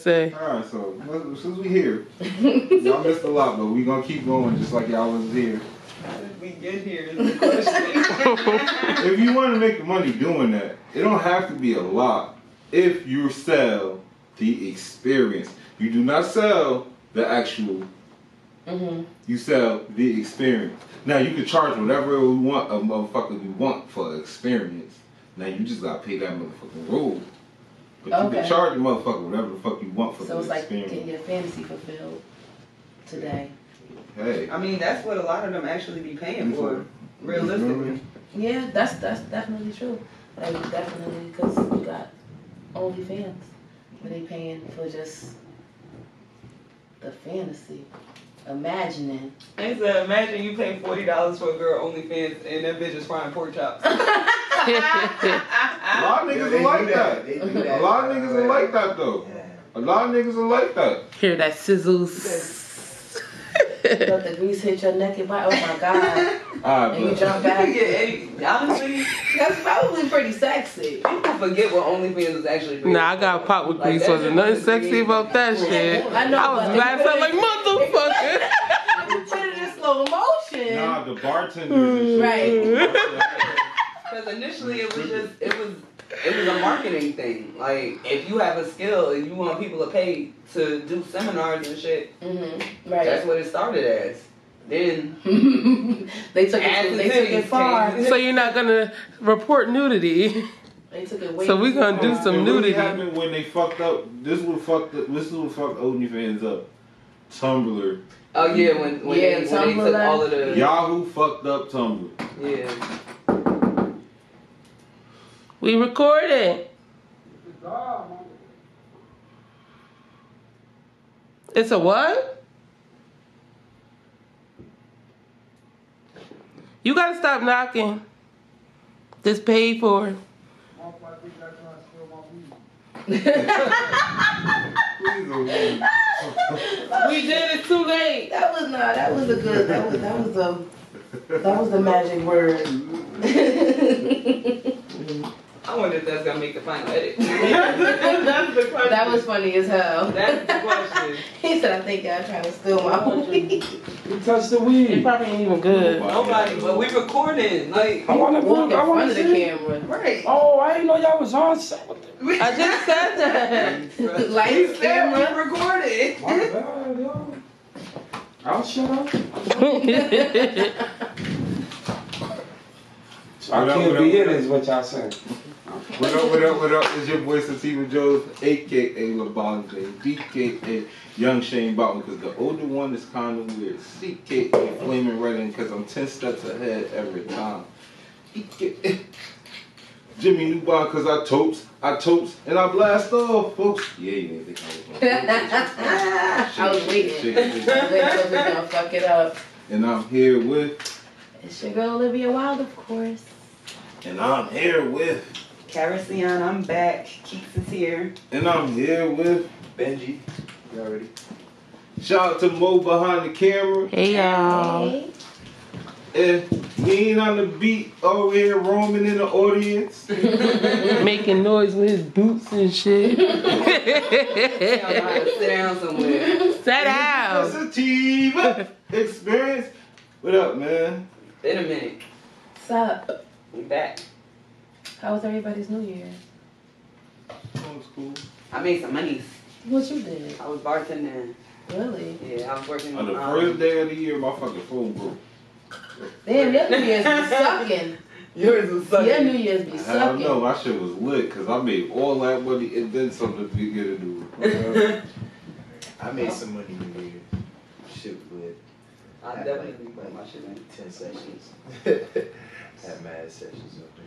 Say. All right, so let's- since we here, y'all missed a lot, but we gonna keep going just like y'all was here. We get here is the question. If you want to make money doing that, it don't have to be a lot. If you sell the experience, you do not sell the actual. Mhm. You sell the experience. Now you can charge whatever we want a motherfucker we want for experience. Now you just gotta pay that motherfucking rule. But you can charge a motherfucker whatever the fuck you want for So the it's like experience. getting your fantasy fulfilled today. hey. I mean, that's what a lot of them actually be paying for, realistically. Yeah, that's that's definitely true. Like definitely because you got OnlyFans, but they paying for just the fantasy, imagining. They said, imagine you pay forty dollars for a girl OnlyFans and that bitch is frying pork chops. A lot of niggas are like that. A lot of niggas are like that though. A lot of niggas are like that. Hear that sizzles. Let the grease hit your neck and body. Oh my god! Alright, ah, And you jump back. can get honestly, That's probably pretty sexy. people forget what OnlyFans is actually for. Nah, I got popped with grease. that Wasn't nothing sexy green. about that shit. I know, I was but- laughing like motherfucker. You put it in slow motion. nah, the bartenders and shit. Right. Because initially it was just it was it was a marketing thing. Like if you have a skill and you want people to pay to do seminars and shit, hmm that's what it started as. Then they took it. They took it far. So you're not gonna report nudity. They took it way. So we're gonna do far. some It really nudity. happened when they fucked up. This would fucked up. This is what fucked OnlyFans up. Tumblr, oh yeah, when when, Yeah, they, when they Tumblr took all of the Yahoo fucked up Tumblr. yeah. We recorded. It's a what? You gotta stop knocking. This paid for. We did it too late. That was not. That was a good. That was. That was a. That was the magic word. I wonder if that's gonna make the final edit. that's the question. that was funny as hell. That's the question. He said, "I think y'all trying to steal my weed." You touched the It weed. probably ain't even good. Nobody, but we recording. Like I want to Walk put. in I want front to of the camera. right. Oh, I didn't know y'all was on set with. I just said that. Lights, camera. recorded. My bad, yo. I'll shut up. I can't be up, in what is what y'all saying. What up, what up, what up? It's your boy Sativa Jones, aka LeBonze, DKA Young Shane Baldwin, because the older one is kind of weird. CKA Flaming Red, because I'm 10 steps ahead every time. EKA Jimmy Newbon, because I totes, I totes, and I blast off, folks. Yeah, you didn't think I was going to I was waiting. Shake I was shake it. waiting till gonna fuck it up. And I'm here with, It's your girl Olivia Wilde, of course. and I'm here with, Carician, I'm back. Keeks is here. and I'm here with, Benji, you already. shout out to Mo behind the camera. Hey y'all. Hey. And he ain't on the beat over here roaming in the audience. Making noise with his boots and shit. Y'all know how sit down somewhere. Set out. Sativa experience. What up, man? Been a minute. What's up? We back. How was everybody's New Year? That was cool. I made some monies. What you did? I was bartending. Really? Yeah, I was working On the um, first day of the year, my fucking phone broke. Damn, your New Year's be sucking. Yours was sucking. Your New Year's be I don't sucking. know, my shit was lit because I made all that money and then something to get to do. I made some money New Year. Shit was lit. I definitely put my shit in. Ten sessions. Had mad sessions up there.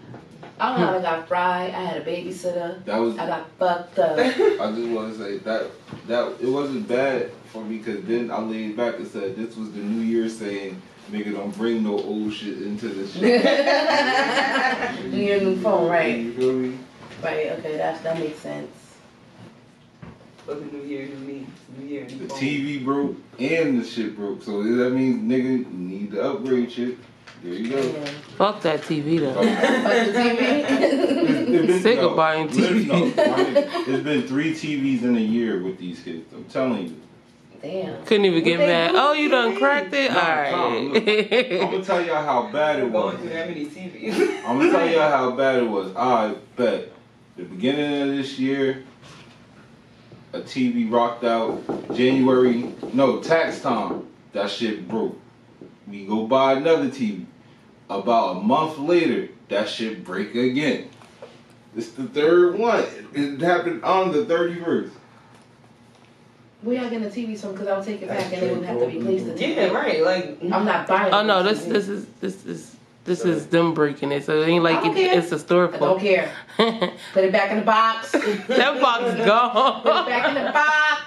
I don't know I got fried. I had a babysitter. That was, I I got fucked up. I just want to say that that it wasn't bad for me because then I laid back and said this was the New Year saying, nigga, don't bring no old shit into this shit. Your new phone, right? You feel me? Right, okay, that, that makes sense. Fucking New Year, new me. New Year, new The phone. TV broke and the shit broke. So that means nigga need to upgrade shit. There you go. Fuck that TV though. Fuck the TV. It's it's been, Sick of buying literally, no, it's been three TVs in a year with these kids. I'm telling you. Damn. Couldn't even get mad. Oh, you done cracked it? No, Tom, look, I'm gonna tell y'all how bad it was. Going through that many TVs. I'm gonna tell y'all how bad it was. I bet the beginning of this year, a TV rocked out. January, no tax time. That shit broke. We go buy another TV. About a month later, that shit break again. It's the third one. It happened on the 31st. We y'all getting the TVs from? Because I would take it back and they would have to replace the TV. yeah, right. Like I'm not buying. Oh no, this TV. this is this is this is them breaking it. So it ain't like it, it's a store I don't care. Put it back in the box. That box gone. back in the box.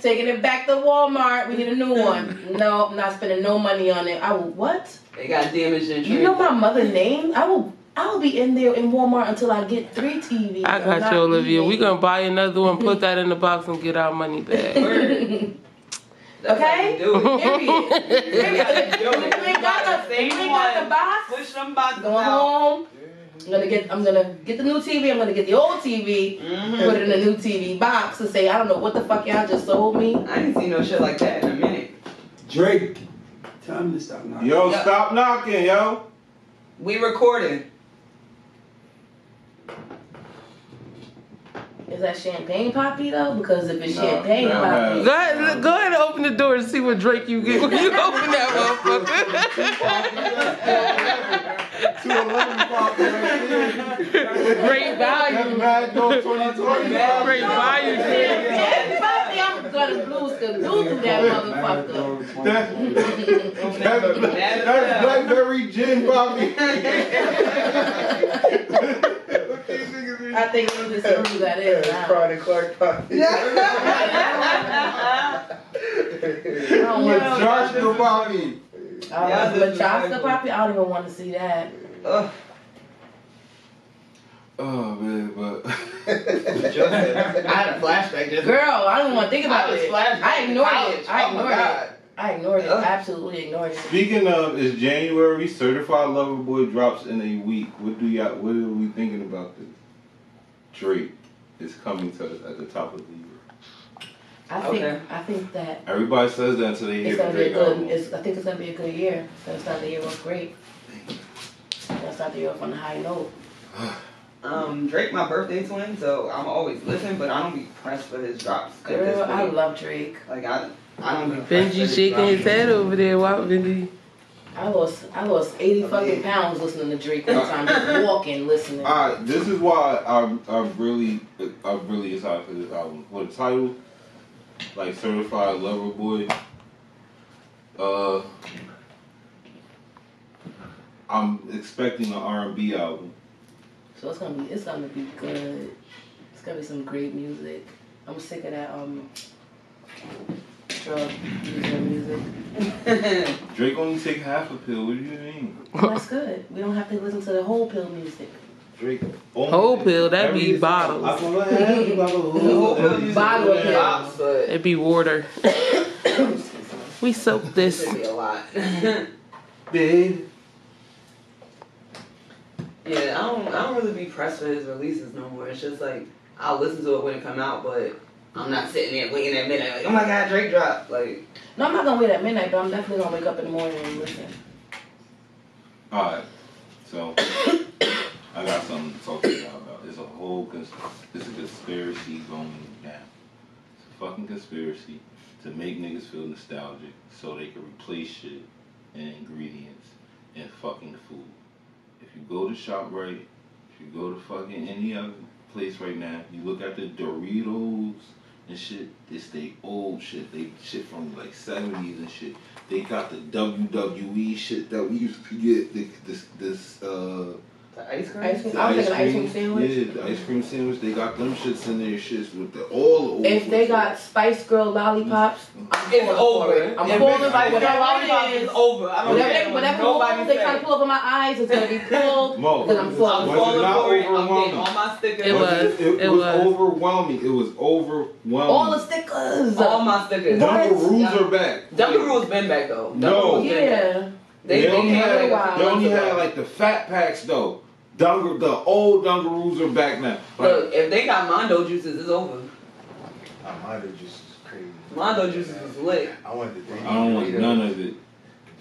Taking it back to Walmart. We need a new one. No, I'm not spending no money on it. I will what? they got damaged in You know my mother's name? I will. I will be in there in Walmart until I get three TVs. I I'm got not you, Olivia. We eating. gonna buy another one, put that in the box, and get our money back. Okay. do it. Period. Period. gotta do If it. you ain't got the, if you ain't got the box, Push them boxes going out. home. I'm gonna get. I'm gonna get the new TV. I'm gonna get the old TV. Mhm. Put it in a new TV box and say, I don't know what the fuck y'all just sold me. I ain't seen no shit like that in a minute. Drake. Tell him to stop knocking. Yo, Yeah. stop knocking, yo. We recording. Is that champagne poppy though? Because if it's No, champagne no, poppy. Go ahead, go ahead and open the door and see what Drake you get when you open that motherfucker. Two eleven pop right there. Great value. Mad Dog 2020. Great value, Drake. I'm gonna blues to do to that motherfucker. That- That's, that's Blackberry Gin, Bobby. I think you just know who that is now. Chronic Clark Poppy. I don't With Josh the Bobby. Uh, Yeah, this is Matryoshka poppy. I don't even want to see that. Ugh. Oh man, but I had a flashback just Girl, I don't want to think about I it. flashback I to ignored college. it. I Oh ignored God. it. I ignored it. Ugh. Absolutely ignored it. speaking of, it's January. Certified Lover Boy drops in a week. What do y'all? What are we thinking about this? Drake is coming to us at the top of the year. I think. Okay. I think that Everybody says that until they hear it's gonna be a Drake good. It's, I think it's gonna be a good year. It's gonna start the year off great. It's gonna start the year off on a high note. Um, Drake, my birthday twin, so I'm always listening, but I don't be pressed for his drops. at Girl, I love Drake. Like I, I don't be. pressed Benji shaking his head over there. Why, Benji? I lost. I lost eighty fucking pounds listening to Drake one time, just walking, listening. Alright, this is why I'm, I'm really I'm really excited for this album. For the title, like Certified Lover Boy, uh, I'm expecting an R&B album. So it's gonna be. It's gonna be good. It's gonna be some great music. I'm sick of that um drug user music. Drake only take half a pill. What do you mean? That's good. We don't have to listen to the whole pill music. Drake only Whole pill, that every- be bottles. I feel like I have about a whole- The whole pill used Bottle pills. It'd be water. we soak this. be a lot. Babe. Yeah, I don't, I don't really be pressed for his releases no more. It's just like I'll listen to it when it come out, but I'm not sitting there waiting at midnight like, oh my god, Drake dropped. Like, No, I'm not gonna wait at midnight, but I'm definitely gonna wake up in the morning and listen. Alright, so I got something to talk to y'all about. It's a whole cons- it's a conspiracy going down. It's a fucking conspiracy to make niggas feel nostalgic so they can replace shit and ingredients and fucking food. If you go to ShopRite, if you go to fucking any other place right now, you look at the Doritos and shit, it's they old shit. They shit from like seventies and shit. They got the WWE shit that we used to get. The, this this uh the ice cream. Ice cream. I was thinking ice cream sandwich. Yeah, the ice cream sandwich. They got them shits in there. Shits with the all the. If they ones. got Spice Girl lollipops, mm. I'm It's falling over. for it. I'm If falling like whatever lollipop it is is. over. I don't Whatever, what whatever nobody they say. try to pull up in my eyes, it's gonna be pulled. Mo, Because I'm I'm falling it not for it. I'm getting all my stickers. It Was was. It, it It was, was. overwhelming. It was overwhelming. All the stickers. All my stickers. What? Dunkaroos Yeah. are back. Dunkaroos been back though. No. Dunkaroos been back. yeah. They, They they only had- back They only had like the fat packs though. Dungar, the old Dunkaroos are back now. Like, Look, if they got Mondo juices, it's over. Uh, Mondo juice is crazy. Mondo juices is lit. I want the 3D I don't want Dorito. none of it.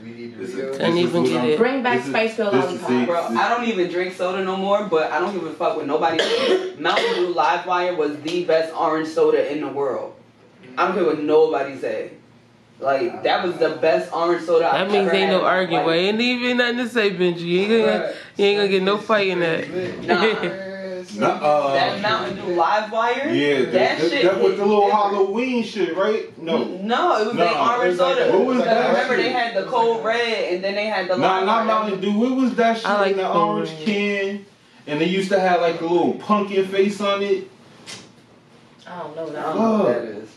3D This is- Dorito. Couldn't this is even get it. Bring back This is- Spice Girl this is lollipop. the- Bro, I don't even drink soda no more, but I don't give a fuck with nobody. says. Mountain Dew Live Wire was the best orange soda in the world. I don't care what nobody say. Like that was the best orange soda. That I've means ever ain't no had. arguing. Like, Ain't even nothing to say, Benji. You ain't gonna, you ain't gonna get no fight in that. Nuh-uh. that Mountain Dew Live Wire. Yeah, that, that, that, shit. that was the little different. Halloween shit, right? No. No, it was No, the orange was soda. a- What was that Remember shit? they had the cold red and then they had the Nah, Live not Wire. Mountain Dew. It was that shit I like in the orange Red. can, and they used to have like a little pumpkin face on it. I don't know I that. don't know what that is.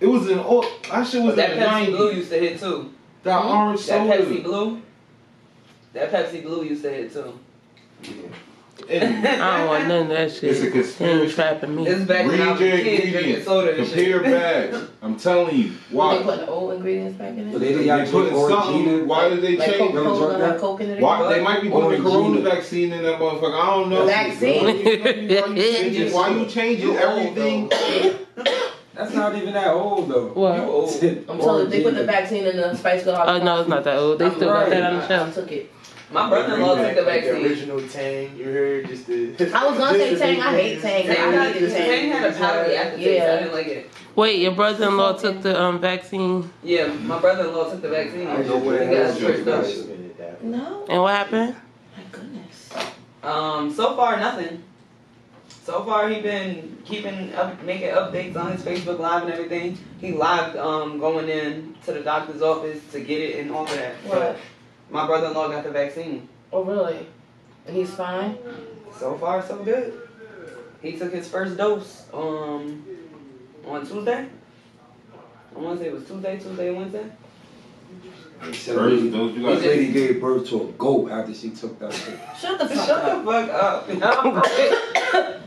It was in oh, that shit was But that in the Pepsi Blue used to hit too. That Hmm? orange That. Pepsi Blue. That Pepsi Blue used to hit too. And I don't want none of that shit. It's a He ain't conspiracy. trapping me. This back when I was a Read your kid drinking ingredients. soda and Compare shit. bags. I'm telling you. Why? They Why? putting old ingredients back in But it. they didn't They y'all putting drink something. Orangina. Why did they Like change? Never Coca-Cola drunk got that? Coke in it. Why they might be putting the corona vaccine in that motherfucker? I don't know. Vaccine. Why you, changing, why you changing everything? That's not even that old though. What? You old. I'm telling you, they put the vaccine in the Spice Girl Oh lollipop. no, it's not that old. They still got that on the shelf. I took it. My brother-in-law took the Like the original Tang, you heard? Just the. I was gonna say Tang. I hate Tang. Tang I had, hated Tang. Tang had a powdery aftertaste. I didn't like it. Wait, your brother-in-law took the um vaccine, Yeah, my brother-in-law took the vaccine. I know what he got is. up. No. and what happened? My goodness. Um, so far nothing. So far he been keeping up, making updates on his Facebook Live and everything. He live um going in to the doctor's office to get it and all of that. What? My brother-in-law got the vaccine. Oh really? And he's fine. So far so good. He took his first dose um on Tuesday. I want to say it was Tuesday, Tuesday, Wednesday. Said First, lady- those you This lady gave birth to a goat after she took that shit. Shut the fuck Shut up. the fuck up.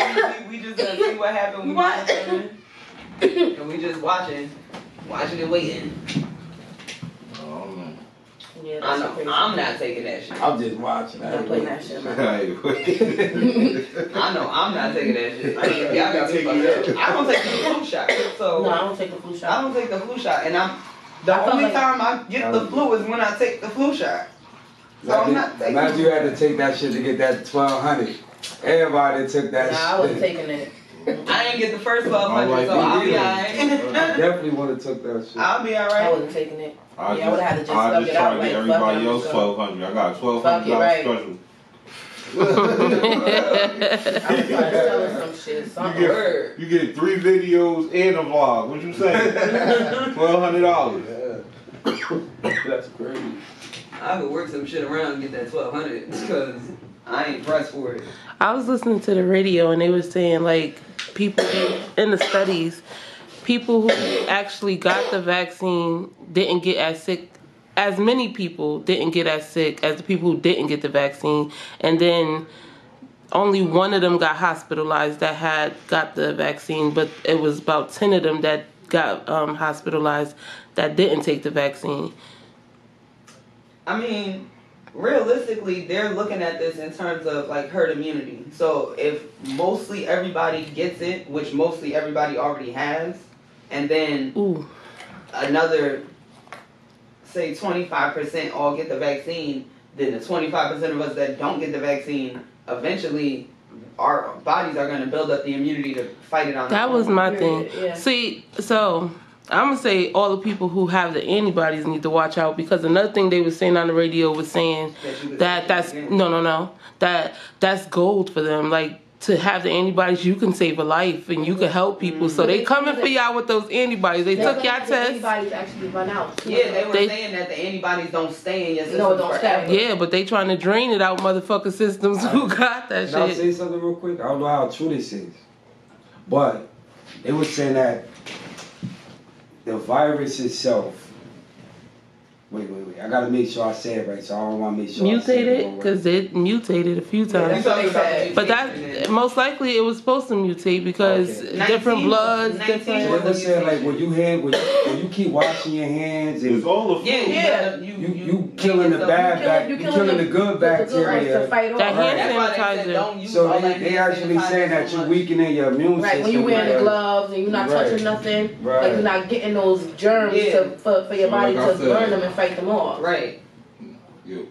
so, we, we, we just gonna see what happened. we What? get and we just watching, watching and waiting. Oh man. Yeah, I know. I'm not taking that shit. I'm just watching. I I'm ain't putting that shit. on. Hey, wait. I know. I'm not taking that shit. I ain't- Y'all I'm got not me taking fucked that. I don't take the flu shot. So No, I don't take the flu shot. I don't take the flu shot, and I'm the I only like- time I get the um, flu is when I take the flu shot. So I'm not taking. imagine you had to take that shit to get that twelve hundred. Everybody took that Nah, I wasn't taking it. I didn't get the first 1200, Alright, so I'll be you alright. Definitely would have took that shit. I'll be alright. I alright. wasn't taking it. I Yeah, I would've had to just I suck just it out, try to like, get everybody else just gonna- twelve hundred. I got twelve Fuck hundred it, dollars right. special. I was trying to tell her some shit. You get, Word. you get three videos and a vlog. What you saying? Twelve hundred dollars. That's crazy. I could work some shit around and get that 1200 because I ain't pressed for it. I was listening to the radio and they were saying like people in the studies, people who actually got the vaccine didn't get as sick. As many people didn't get as sick as the people who didn't get the vaccine, and then only one of them got hospitalized that had got the vaccine, but it was about ten of them that got um, hospitalized that didn't take the vaccine. I mean, realistically, they're looking at this in terms of like herd immunity. So if mostly everybody gets it, which mostly everybody already has, and then Ooh, another, say 25% all get the vaccine, then the 25% of us that don't get the vaccine, eventually our bodies are going to build up the immunity to fight it on that their was own. my thing. yeah. See, so I'm gonna say all the people who have the antibodies need to watch out because another thing they were saying on the radio was saying That that that's no no no that that's gold for them. Like to have the antibodies you can save a life and you can help people. So they mm-hmm. coming for y'all with those antibodies. They They're took y'all your the test. Antibodies actually run out. Yeah, they were They- saying that the antibodies don't stay in your system No, don't stay. yeah but they trying to drain it out motherfucker systems who uh, got that Can I shit. say something real quick? I don't know how true this is, but they were saying that the virus itself Wait, wait, wait. I gotta make sure I say it right, so I don't wanna make sure. I say it mutated because it mutated a few Yeah, times. that's what they. But that most likely it was supposed to mutate because Okay. different 19 bloods, 19 So different. what they saying, like when you hand, when you, when you keep washing your hands and It's all the Yeah, food. yeah. you, you killing the bad bac, you killing the good Right, to bacteria. fight off. That hand That's why they said sanitizer. So they, that they actually sanitizer saying that you're weakening your immune Right, system. when you wearing the gloves and you're not touching nothing, like you're not getting those germs for, for your body to said- burn them and fight them off. Right. Yo,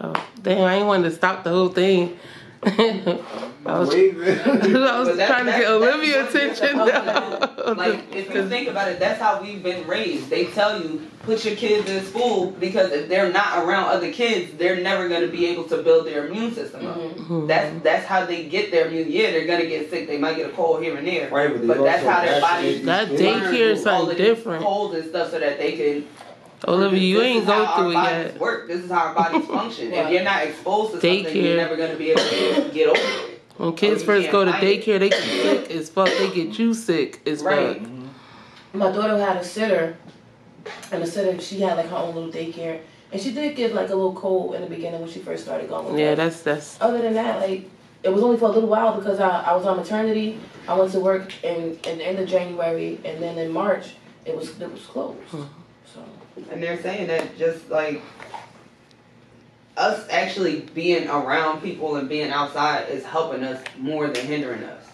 Oh, damn, I ain't wanted to stop the whole thing. I was. I was But that's- trying to get that's- Olivia that's what attention. supposed though. Like, if you think about it, that's how we've been raised. They tell you, put your kids in school because if they're not around other kids, they're never going to be able to build their immune system up. Mhm. That's that's how they get their immune. Yeah, they're gonna get sick. They might get a cold here and there. Right, but, But that's how their vaccinate That these day- kids. Daycare is all something different. Colds and stuff so that they can. Olivia, you this ain't is go how through our it bodies yet. Work. This is how our bodies function. If you're not exposed to something, Daycare. you're never gonna be able to get over it. When kids you first go to fight it. daycare, they get sick as fuck. They get you sick as Right. fuck. My daughter had a sitter, and the sitter she had like her own little daycare, and she did get like a little cold in the beginning when she first started going. Yeah, that. that's that's. Other than that, like it was only for a little while because I, I was on maternity. I went to work in in the end of January, and then in March it was it was closed. So And they're saying that just like us actually being around people and being outside is helping us more than hindering us.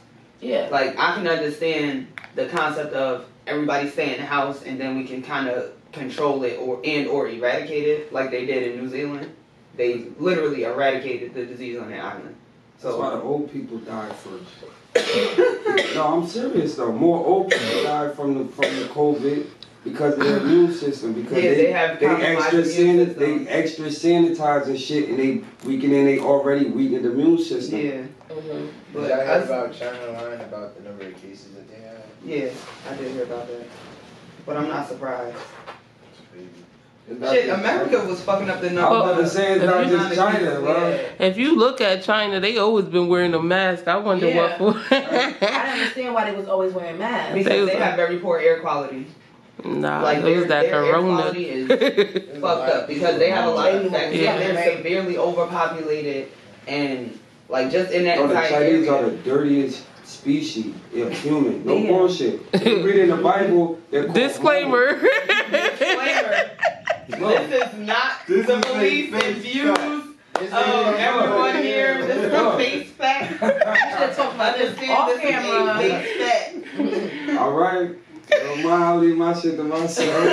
yeah, Like I can understand the concept of everybody stay in the house and then we can kind of control it or and or eradicate it like they did in New Zealand. They literally eradicated the disease on the island. That's why the So old people die first. no, I'm serious though. More old people died from the from the COVID because of their immune system. Because Yeah, they, they have they extra immune sanit- they extra sanitize and shit, and they weakening they already weakened the immune system. yeah, hmm but Did I hear us, about China lying about the number of cases that they have? yeah, I did hear about that. But I'm not surprised. It's crazy. It's not Shit, America was fucking up the I'm number. about to say it's If not just China, bro. If you look at China, they always been wearing a mask. I wonder Yeah. what for. I didn't understand why they was always wearing masks. Because was they like- have very poor air quality. Nah, Like, it was their- that their corona. is fucked up because they have a lot of facts. Yeah. Yeah, they're severely overpopulated and like just in that Oh, the Chinese area. are the dirtiest species of human. No Yeah. bullshit. If you read in the Bible, they're Disclaimer. Disclaimer: Look, This is not This the is a beliefs and views It's of everyone here. This is a face fact. We should talk about this Understand this is a camera. face fact. All right. Don't mind leave my shit to myself.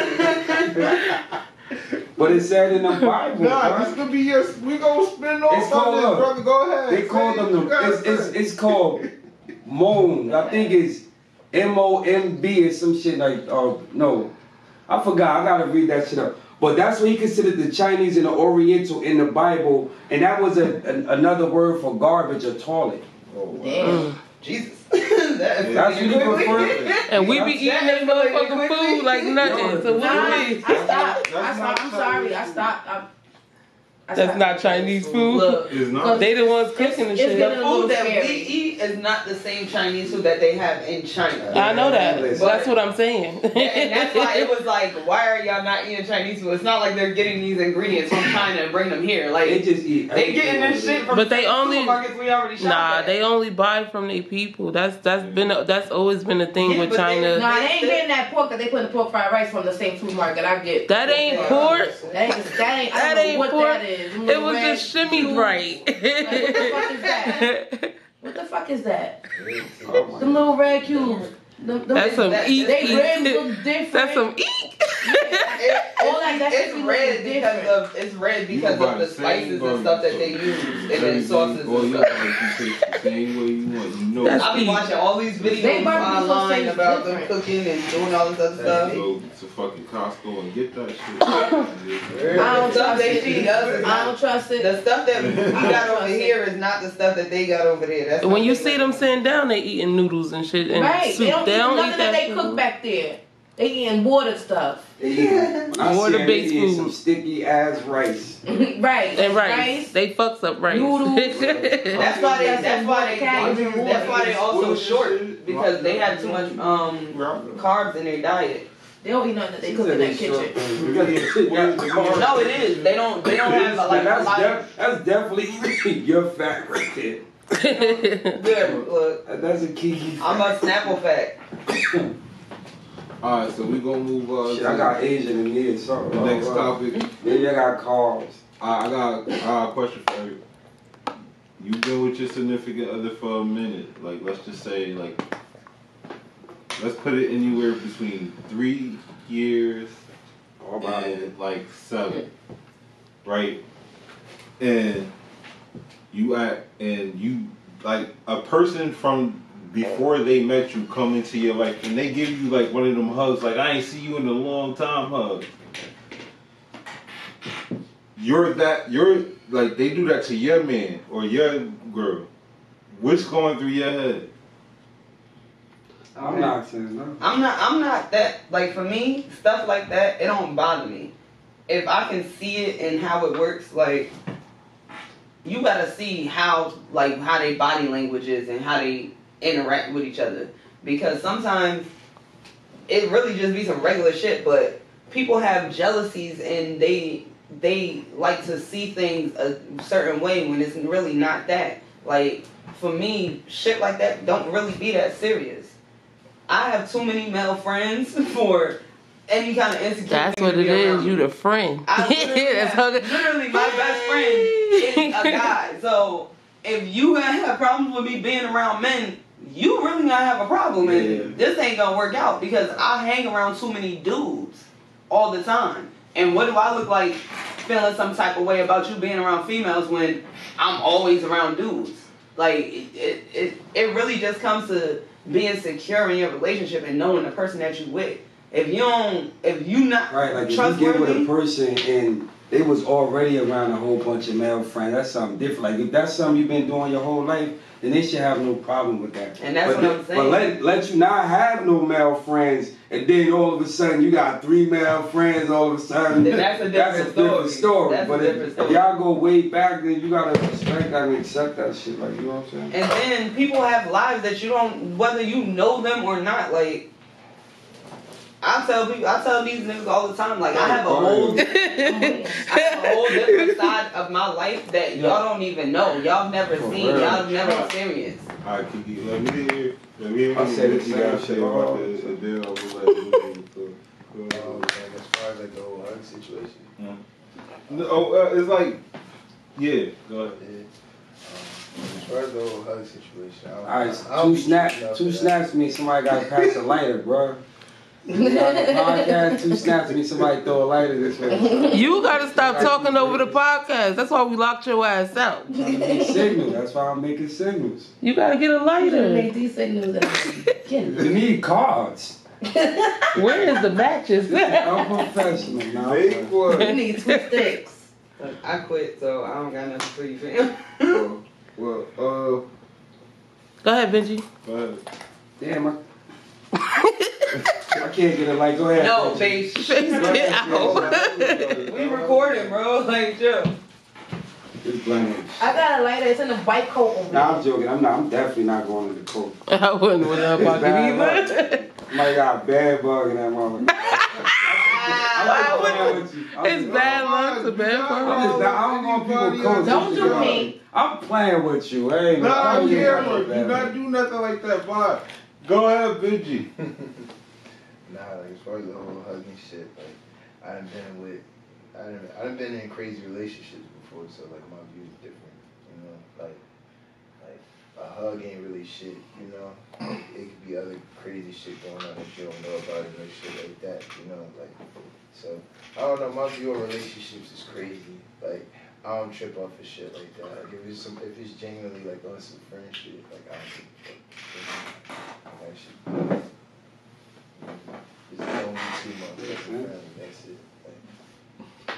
but it said in the Bible. Nah, bruh. this could be your. We gonna spin off It's on called this, a- brother. Go ahead. They call them it. the. It's, it's, it's called Mon. I think it's M O M B or some shit like. Uh, no, I forgot. I gotta read that shit up. But that's what he considered the Chinese and the Oriental in the Bible, and that was a, an another word for garbage or toilet. Oh, wow. Damn. Jesus. that is That's what you prefer. and we be eating this motherfucking food like nothing. So what I do we? stopped. I That's stopped. I'm sorry. I Chinese stopped. I, I That's not Chinese food. Look, It's not. They the ones It's- cooking the it's shit. the getting a little food that scary. we eat is not the same Chinese food that they have in China. I know that. But- That's what I'm saying. and that's why it was like, why are y'all not eating Chinese food? It's not like they're getting these ingredients from China and bring them here. Like They Like just eat. they getting this shit from But they only- supermarkets we already shop Nah, at. they only buy from their people. That's that's been a, that's always been a thing Yeah, with but they- China. Nah, they ain't getting that pork that they put in the pork fried rice from the same food market I get. That ain't pork. That ain't. That ain't. I That don't ain't know what pork. that is. Them It was red just shimmy cubes. right. what the fuck is that? What the fuck is that? Oh my Them little red cubes. Them, them, That's some That- eat. They eat. ribs look different. That's some eat. It- All that- that it's red because of it's red because of the the spices and stuff that they use and then sauces and stuff. like, you taste the same way you want. You know. That's I'll be watching all these They videos barbecue sauce online tastes about them cooking and doing all this other You stuff. go to fucking Costco and get that shit. I don't stuff trust they it. feed us is I don't trust it. the stuff that we got over it. here is not the stuff that they got over there. That's When you see them sitting down, they eating noodles and shit and right. soup. They don't, eat don't nothing that that they cook back there. They eating water stuff. They eat- I see Water them based food. some sticky ass rice. right. And rice. They fucks up rice. Noodles. That's why they. That's That's why they. That's why they also Spoiled short because they have too much um carbs in their diet. They don't eat nothing that they cook in said that kitchen. You got the- you got the car. No, it is. They don't. They don't have like a that's, lot. def- that's definitely your fact right there. Good. Look, That's a kiki I'm fact. a Snapple fact. All right, so we gonna move uh, Shit, I got Asian in me or something. the next Oh, topic. Maybe I got cars. I I got uh, a question for you. You've been with your significant other for a minute. Like, let's just say, like, let's put it anywhere between three years All about it. and like seven, right? And you act, and you like a person from before they met you come into your life, and they give you like one of them hugs, like I ain't see you in a long time, hug. You're that you're like they do that to your man or your girl. What's going through your head? I'm not saying no. I'm not. I'm not that. Like for me, stuff like that, it don't bother me. If I can see it and how it works, like you gotta see how like how they body language is and how they interact with each other. Because sometimes it really just be some regular shit, but people have jealousies and they they like to see things a certain way when it's really not that. Like for me, shit like that don't really be that serious. I have too many male friends for any kind of insecurity. That's what to it be is. around. You the friend. I literally, That's have- literally my best friend is a guy. So if you gonna have problems with me being around men, you really gonna have a problem, and Yeah. this ain't gonna work out because I hang around too many dudes all the time. And what do I look like feeling some type of way about you being around females when I'm always around dudes? Like it, it, it, it really just comes to being secure in your relationship and knowing the person that you with. If you don't, if you not Right, like if you get with a person and they was already around a whole bunch of male friends, that's something different. Like if that's something you've been doing your whole life, then they should have no problem with that. And that's but what I'm saying. But let let you not have no male friends, and then all of a sudden you got three male friends. All of a sudden, Then that's a different different story. story. That's a but if, different if story. y'all go way back, then you gotta respect that and accept that shit. Like you know what I'm saying? And then people have lives that you don't, whether you know them or not. Like I tell people, I tell these niggas all the time. Like I have a whole, I have a whole different side of my life that y'all don't even know. Y'all never For seen. real. Y'all never experienced. All right, Kiki, let me hear. Let me hear I what said you it gotta to say you. about this, and then I will let you go. Um, like as far as like the whole hug situation, No, oh, uh, it's like, yeah. Go ahead. yeah. Um, as far as the whole hug situation, All right, two be snap, keeping up two snaps mean somebody got to pass a lighter, bro. You got the podcast, two snaps mean somebody throw a lighter this way. You gotta stop talking over the podcast. That's why we locked your ass out. Make signals. That's why I'm making signals. You gotta get a You lighter. made these signals at the beginning. You need cards. Where is the matches? I'm professional now. Make You need two sticks. Look, I quit, so I don't got nothing for you, fam. well, well, uh, Go ahead, Benji. go ahead. Damn, I, I can't get a light. Go ahead. no, Benji. babe. Get out. We recording, bro. Like, chill. Just blame. I got a lighter. It's in the white coat over Nah. I'm joking. I'm not. I'm definitely not going to the coat. I wouldn't with that It's pocket bad either. Somebody got a bad bug in that motherfucker. I'm Why just would playing with you. I'm It's just- bad luck to bad I'm just. I don't want people coats. Don't do me. I'm playing with you. Hey, Nah, I'm I'm getting here. out don't do nothing like that. Bye. Go ahead, Benji. Nah, like as far as the whole hugging shit, like I done been with, I done, I done been in crazy relationships before, so like my view is different. You know, like like a hug ain't really shit. You know, it could be other crazy shit going on that you don't know about it or shit like that. You know, like so I don't know. My view on relationships is crazy. Like I don't trip off of shit like that. Like if it's some, if it's genuinely like on some friend shit, like I don't give a fuck. Like, that shit. It's only two months. That's. That's it. Like,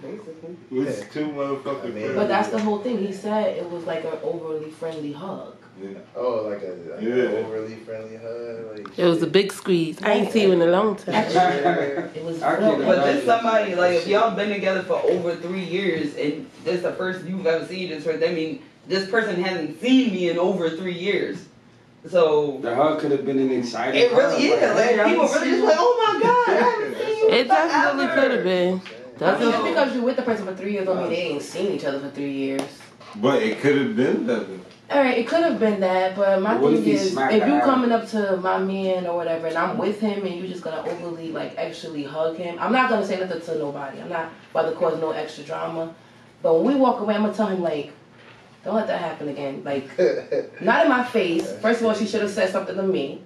Basically. It's two motherfucking I mean- friends. But that's the whole thing. He said it was like an overly friendly hug. Yeah. oh, like a like Yeah. overly friendly hug. Like It was a big squeeze. I ain't seen you in a long time. It was. I no, But imagine. this somebody like if y'all been together for over three years and this the first you've ever seen this person, I mean this person hasn't seen me in over three years. So The hug could have been an exciting. it really hug, is. Like, hey, people really just like, oh my god, I haven't seen you. in It definitely could have been. I mean, just because you're with the person for three years don't mean they ain't seen each other for three years. But it could have been better. All right, it could have been that, but my But what thing is, if you out? coming up to my man or whatever, and I'm with him, and you just gonna overly like actually hug him, I'm not gonna say nothing to nobody. I'm not about to cause no extra drama. But when we walk away, I'm gonna tell him like, don't let that happen again. Like, not in my face. First of all, she should have said something to me.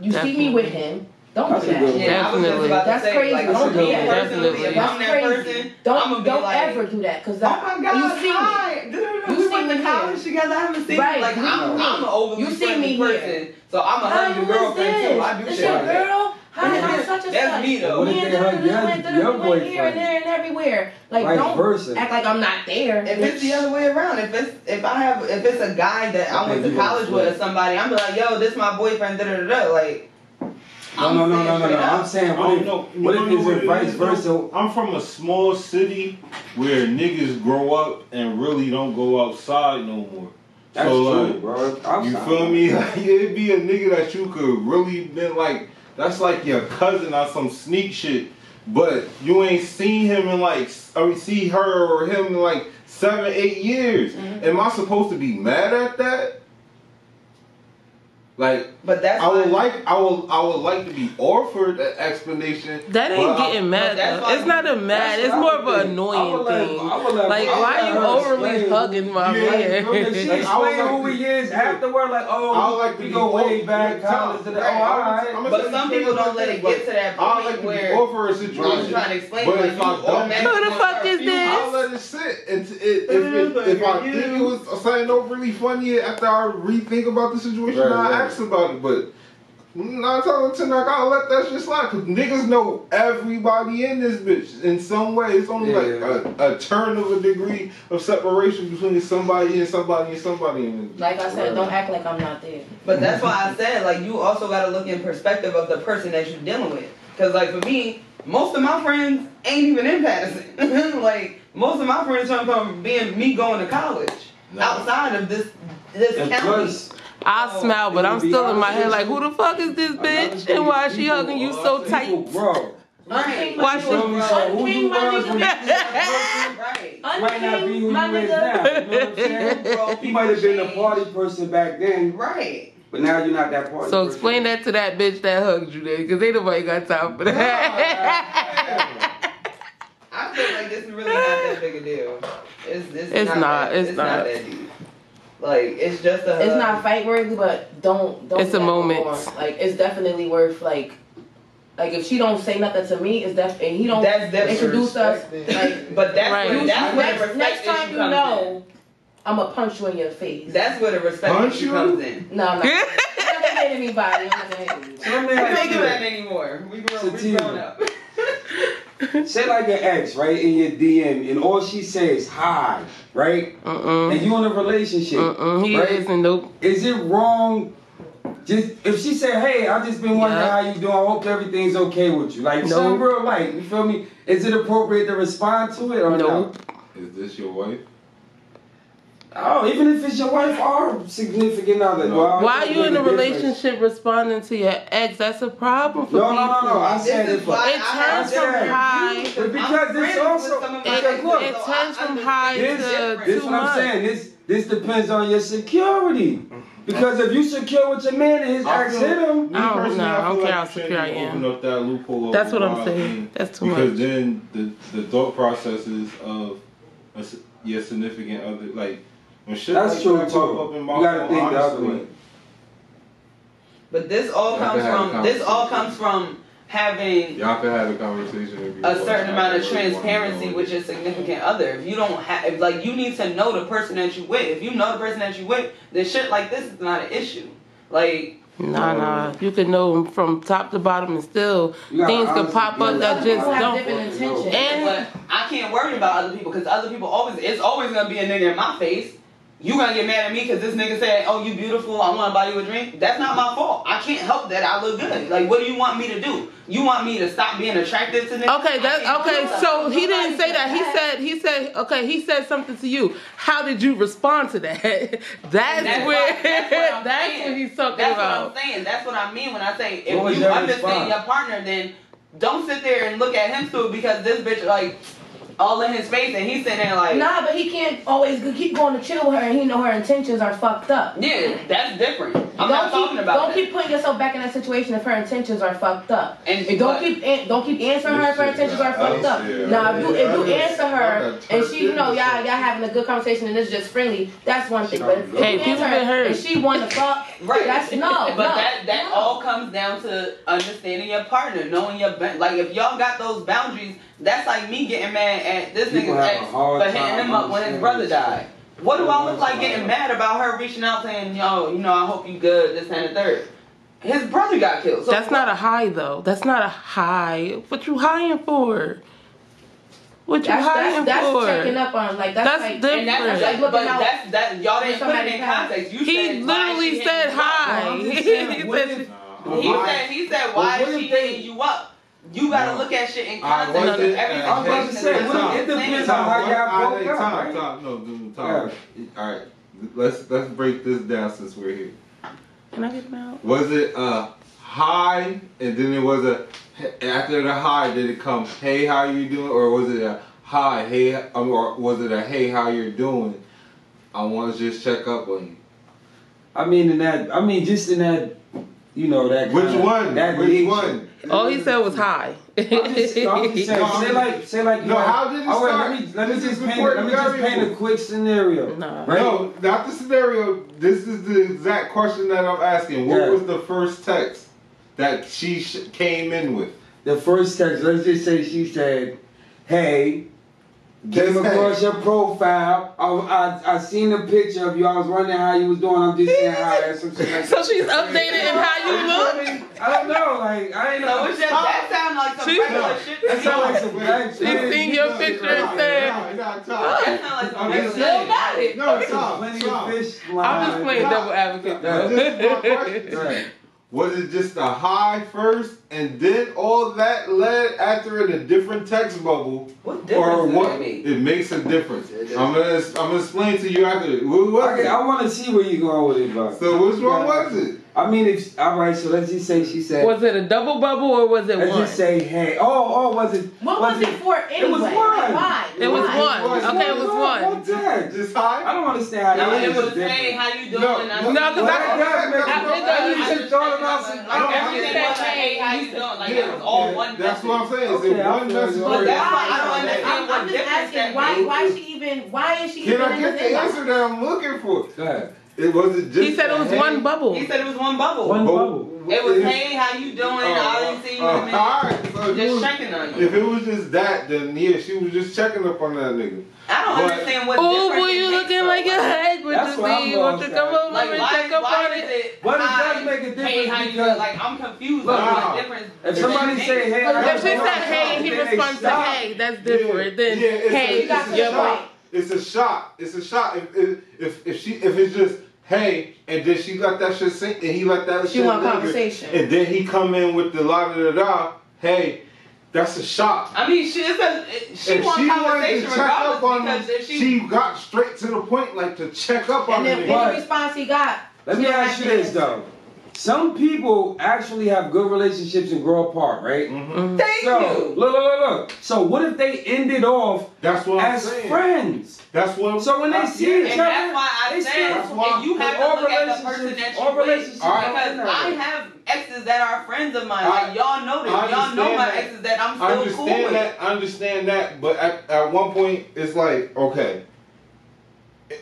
You see me with him. Don't That's do that. Yeah, I was just Definitely. That's say, crazy. like, Don't if do I'm that. personally, Definitely. That's I'm crazy. person, Don't gonna be don't like, ever do that because Oh my god, you see hi. Dude, You we see went me to college here. together. I haven't seen Right, you. Like you I'm, see I'm an overly You see friendly me here. person, so I'm a Hi, hug your who is girlfriend this? too. I do This shit your like that. girl? Hi, But I'm that's- such and that's such. me, though. What if Me and they hug da- da- your- da- da- da- your went here boyfriend? and there and everywhere. Like Vice don't versa. act like I'm not there. If it's the other way around, if it's if I have if it's a guy that I, I went to college with or somebody, I'm like, yo, this my boyfriend. Da da da da. Like, No, no, no, no, no, no. I'm saying, what don't if, know. What wanna if know it's what it vice versa? I'm from a small city where niggas grow up and really don't go outside no more. That's so true, like, bro. you feel me? Like, it'd be a nigga that you could really been like. That's like your cousin on some sneak shit, but you ain't seen him in like, I mean, see her or him in like seven, eight years. Mm-hmm. Am I supposed to be mad at that? Like, but that's I would why- like, I would, I would like to be offered an explanation. That ain't but I- getting mad but that's though. It's not a mad. It's more of an annoying would let- thing. I let- Like, why let you overly explain. hugging my Yeah, man? Feel me? She Like, explain like who to- he is afterward, like, oh, I like to we go way back, college to the, oh, right, I'm- right. I'm But some people don't let it get to that I point like where be offered a I was situation. trying to explain, But like, if I Who the fuck is this? I'll let it sit. And it, if, it, if I think it was something overly funny after I rethink about the situation, I right. ask about it. But nine times out of ten, I gotta let that shit slide. Cause niggas know everybody in this bitch in some way. It's only Yeah, like a, a turn of a degree of separation between somebody and somebody and somebody in this. Like I said, don't act like I'm not there. But that's why I said, like, you also got to look in perspective of the person that you're dealing with. Because, like, for me, most of my friends ain't even in Paterson. like, most of my friends come from being me going to college No. outside of this this And county. plus, I Oh, smile, but I'm still in my head like, who the fuck is this bitch? And why is she people, hugging you so tight? Bro, right. Why she- Show so who you Unking my was when you nigga. was that right. person might not be who you My is now. You know what I'm saying? Bro, You might have been a party person back then. Right. but now you're not that party So person. explain that to that bitch that hugged you then, because ain't nobody got time for that. I feel like this is really not that big a deal. It's, it's, It's not. not, that- it's not. that deep. Like, it's just a. It's not fight worthy, but don't don't. It's a moment. more. Like it's definitely worth like. Like if she don't say nothing to me, it's def and he don't That's different. introduce us. Like But that's Right. where that's where the next, respect next time you comes know, I'm gonna punch you in your face. That's where the respect Punch issue you? comes in. no, I'm not. I'm not gonna hit anybody. I'm not gonna hit anybody. So let me We ask don't you do that anymore. We grown, we grown up. Say like an ex, right, in your DM, and all she says hi, right? Mm-mm. And you in a relationship. Mm-mm. He right? isn't nope. Is it wrong? Just if she said, "Hey, I just been wondering Yeah. how you doing. I hope everything's okay with you." Like No. some real life, you feel me? Is it appropriate to respond to it or Nope. no? Is this your wife? Oh, even if it's your wife or significant other. No. Well, Why are you in a doesn't difference. relationship responding to your ex? That's a problem for No, people. no, no, no. I said is it for. why It I have turns from different high. But because it's also- with some of my It, friends, look, it turns from high understand This, to this too what I'm saying. This this depends on your security. Because if you secure with your man and his I ex feel- hit him, I don't personally, know. I don't feel care how secure I am. Open up that loophole. of That's what I'm saying. That's too because much. then the the thought processes of a s your significant other, like when shit that's like true that too. pop up in You gotta phone, think the other way. But this all Y'all comes can have a from this all comes from having Y'all can have a conversation. If a certain I amount of don't really transparency know. with your significant other. If you don't have, if, like, you need to know the person that you with. If you know the person that you with, then shit like this is not an issue. Like, Nah, um, nah. You can know them from top to bottom, and still You things can pop up that just have don't. different intentions. And but I can't worry about other people because other people always, it's always gonna be a nigga in my face. You gonna get mad at me because this nigga said, "Oh, you beautiful. I want to buy you a drink." That's not my fault. I can't help that I look good. Like, what do you want me to do? You want me to stop being attractive to niggas? Okay, I that's okay. that. So he didn't say that. He said said he said okay. He said something to you. How did you respond to that? That's, That's where what- that's what that's what he's talking That's about. That's what I'm saying. That's what I mean when I say if What was you your understand response? your partner, then don't sit there and look at him too because this bitch like all in his face and he's sitting there like, Nah, but he can't always keep going to chill with her and he know her intentions are fucked up. yeah, that's different. I'm don't not keep, talking about Don't that. keep putting yourself back in that situation if her intentions are fucked up. And- And don't keep an- don't keep answering her if her intentions are fucked up. yeah. Now if you if you answer her and she you know y'all y'all having a good conversation and it's just friendly, that's one thing. But if you answer her and she want to fuck, Right. That's no, but no, that that no. all comes down to understanding your partner, knowing your like if y'all got those boundaries, that's like me getting mad at this People nigga's have ex for hitting him up when his brother died. What do I look like getting mad about her reaching out saying, yo, you know, I hope you good, this and the third. His brother got killed. So That's not a high though. That's not a high. What you highing for? What you That's highing that's, that's for? checking up on like that's, That's like different. and that's That's like but out that's that y'all didn't for put it in context. You he said literally said hitting you up. hi. Well, I'm just he said, He said he said But why what is if she they- hitting you up? You gotta No. look at shit in I context of wasn't- every I I was about to say, that what if- you're it depends on how y'all broke up, Tom, right? Tom, no, no, Tom. All right, let's let's break this down since we're here. Can I get him out? Was it a high, and then it was a after the high? Did it come, hey, how you doing, or was it a hi, hey, um, or was it a hey, how you're doing? I want to just check up on you. I mean, in that, I mean, just in that, you know, that. Which kinda- one? That Which nature. one? All he said was hi. I'm just, I'm just saying, say like, say like. you No, know, how did it oh, all right, start? Let me, let me just paint. Let me just paint a quick scenario. Nah. Right? No, not the scenario. This is the exact question that I'm asking. What Yeah. was the first text that she sh- came in with? The first text. Let's just say she said, "Hey." Came across your profile. I, I I seen a picture of you. I was wondering how you was doing. I'm just saying hi or some shit like So she's updated in how you look. I, mean, I don't know. Like I ain't So know. it's just, that sound like some She- regular shit. to That sound like some bad She seen your picture and said, That sound like some regular shit. saying. got it. No, Tom, Plenty of fish. I'm just playing devil advocate. But this is my question. Right. Was it just a high first, and then all that led after in a different text bubble, What or difference does what? that make? It makes a difference. I'm gonna I'm gonna explain to you after. What was Okay, it? I want to see where you're going with it, bro. So which one was it? I mean, if all right, so let's just say she said. Was it a double bubble or was it let's one? just say, hey, oh, oh, was it? What was, it for anyway? It was one. Like, why? It was Why? one. Okay, it was one. One text. Just I don't understand how No, that it is was different. hey, how you doing? No, I no, see no, 'cause you. I- That does make I- a- it does. you just thought about some. Like, I don't everything was like, hey, how you doing? Like it was all one That's message. what I'm saying. Is Okay, it I one feel you. message? But or- that's why I don't I'm, understand what I'm just difference asking that why makes. why she even why is she Can even I in get this the inbox? answer that I'm looking for? Go ahead. It was it just. He said it was a one hey? bubble. He said it was one bubble. One But- bubble. It was if- hey, how you doing? Oh, I didn't see you oh, in a minute. alright, so Just was- checking on you. If it was just that, then yeah, she was just checking up on that nigga. I don't But- understand what Oh, difference boy, it you makes, looking like your head with That's the what I'm Z. Won't you lost come at. over Like and why, check up why on is it? it? But it hi, make a difference Hey, how you because- doing? Like I'm confused. Look, on nah. what difference. If somebody say, hey, If she got said hey he responds to hey, that's different. Then yeah, it's hey, a, got a to your shot. It's a shot. It's a shot. If if if, if she if it's just hey and then she let that shit sink and he let that She shit want linger, conversation. and then he come in with the la da da da. Hey, that's a shot. I mean, she it's a, it- she if wants she wanted conversation to check up on regardless him, because if she, got straight to the point, like to check up on And then him. any response he got. Let me she don't ask you this though. Some people actually have good relationships and grow apart, right? Mhm. Thank So you. look, look, look, look. So what if they ended off That's what I'm as saying. friends? That's what. I'm So when they I- see yeah. each And other, that's why I they said, still- That's why- you have all to look at the person relationships- that all you with. relationships are Because I have exes that are friends of mine. I- like y'all know this. Y'all know my that. exes that I'm I still understand cool with. that. I understand that. But at, at one point, it's like, okay,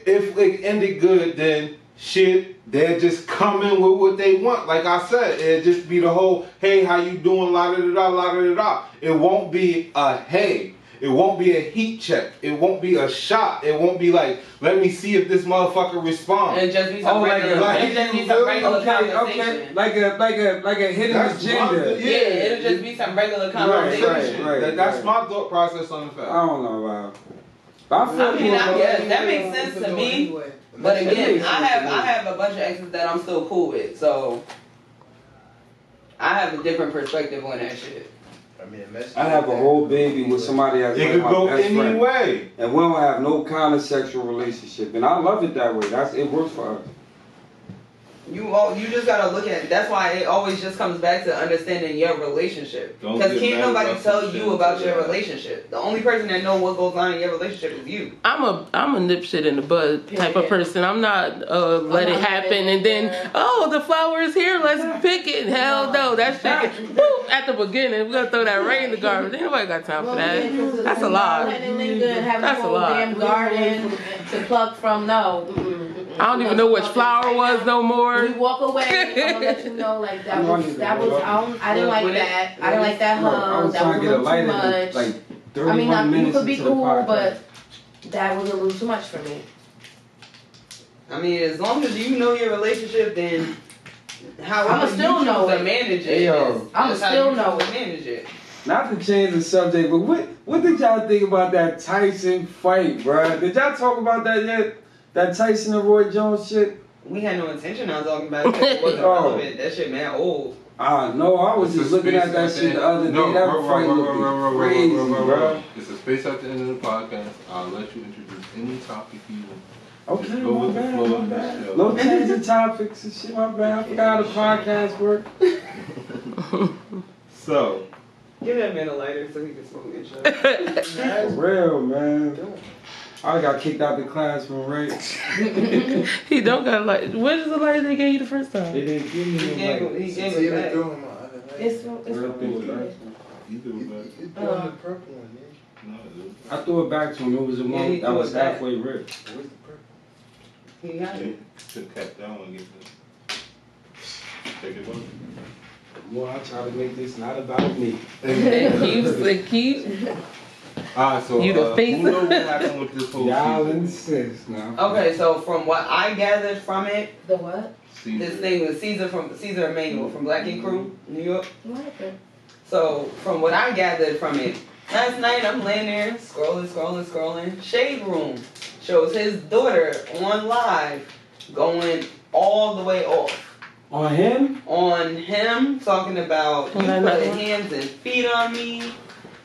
if it ended good, then shit, they'll just come in with what they want. Like I said, it'll just be the whole, hey, how you doing? La da da da, la da da da. It won't be a hey. It won't be a heat check. It won't be a shot. It won't be like, let me see if this motherfucker responds. And it just be some Oh, like regular, a- like it just be you some regular Okay, conversation. okay, like a like a like a hidden That's my- agenda. Yeah, it'll just be some regular conversation. right, right, That- that's right. my thought process on the fact. I don't know, wow. But I feel I mean, you, I guess that makes sense to me. But again, I have. I have a bunch of exes that I'm still cool with, so I have a different perspective on that shit. I mean, I have a whole baby with somebody that's It like could go best any friend. way. And we don't have no kind of sexual relationship. And I love it that way. That's it works for us. You all you just gotta look at that's why it always just comes back to understanding your relationship. Because can't nobody tell you about your that- relationship. The only person that know what goes on in your relationship is you. I'm a I'm a nip shit in the bud type of person. I'm not uh let it not happen and then either. oh the flower is here let's pick it. Hell no, that's shit. Boop, at the beginning we're gonna throw that right in the garbage. Ain't nobody got time for that. That's a lot. Letting it linger and have That's a a whole lot. damn garden to pluck from. No. Mm-mm. I don't even know which flower was no more. We walk away. I'm gonna let you know, like that I know was that was. I, don't, I didn't like it- that. I when didn't like that Look, I hug. That was trying a to get a little too lighter much. like 31 I mean, now, you minutes could be cool, podcast. but that was a little too much for me. I mean, as long as you know your relationship, then how I'ma still choose know to it. manage it. Yo. I'ma still you know choose to it. manage it. Not to change the subject, but what what did y'all think about that Tyson fight, bruh? Did y'all talk about that yet? That Tyson and Roy Jones shit? We had no intention of talking about it. 'cause It wasn't Oh. relevant. That shit, man, old. Ah, no, I was It's just looking at that shit the end. other day. No, that bro, fight bro, looked bro, bro, bro, bro, crazy, bro. It's a space at the end of the podcast. I'll let you introduce any topic you want. Okay, Just go my with the bad, flow my of the bad. show. No changing topics and shit, my bad. I forgot how the podcast work. So, Give that man a lighter so he can smoke and shit. For real, man. I got kicked out the classroom, right? he don't got like where's the light they gave you the first They time? didn't give me He no gave, light. he gave it back. doing my other leg. It's it's Real thing was that. either You- way. you the uh, purple one, man. No. I threw it back to him. It was the one he that was back. halfway ripped. Where's the purple? He got it. Should cut down and get this. Take it on. Well, I try to make this not about me. Keeps the keep. Alright, so You the uh, face. who know what happened with this whole Y'all insist now. Okay, so from what I gathered from it, the what? Season. this thing was Ceaser from Ceaser Emanuel from Black Ink Crew, New York. What happened? So from what I gathered from it, last night I'm laying there scrolling, scrolling, scrolling. Shade Room shows his daughter on live going all the way off On him? on him talking about you On that put hands and feet on me.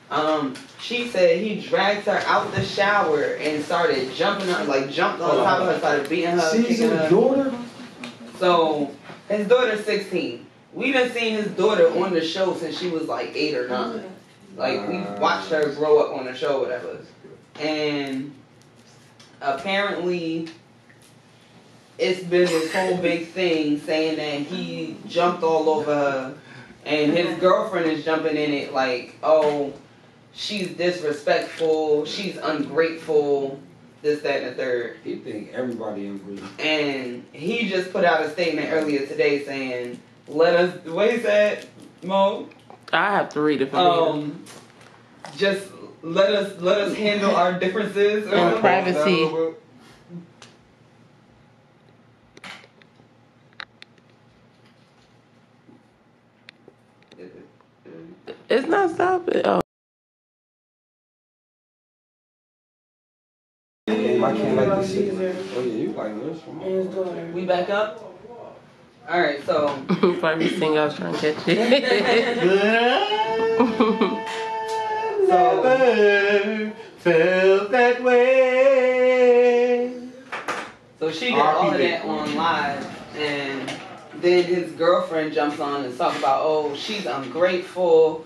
Um, she said he dragged her out the shower and started jumping her, like jumped on top of her, started beating her, kicking Ceaser's her. daughter? So his daughter's 16. We done seen his daughter on the show since she was like eight or nine. Like we watched her grow up on the show, whatever. And apparently, it's been this whole big thing saying that he jumped all over her, and his girlfriend is jumping in it like, oh, she's disrespectful, she's ungrateful, this, that, and the third. He think everybody in prison. And he just put out a statement earlier today saying, "Let us." What he said, Mo? I have to read it for you. Um, just let us let us handle our differences. Or And privacy. It's not stopping. Oh. Damn, I can't like this shit. Oh yeah, you like this one. And. We back up. All right, so Probably thing I was trying to catch it. so Never felt that way. so she did all of that on live, and then his girlfriend jumps on and talks about, oh, she's ungrateful.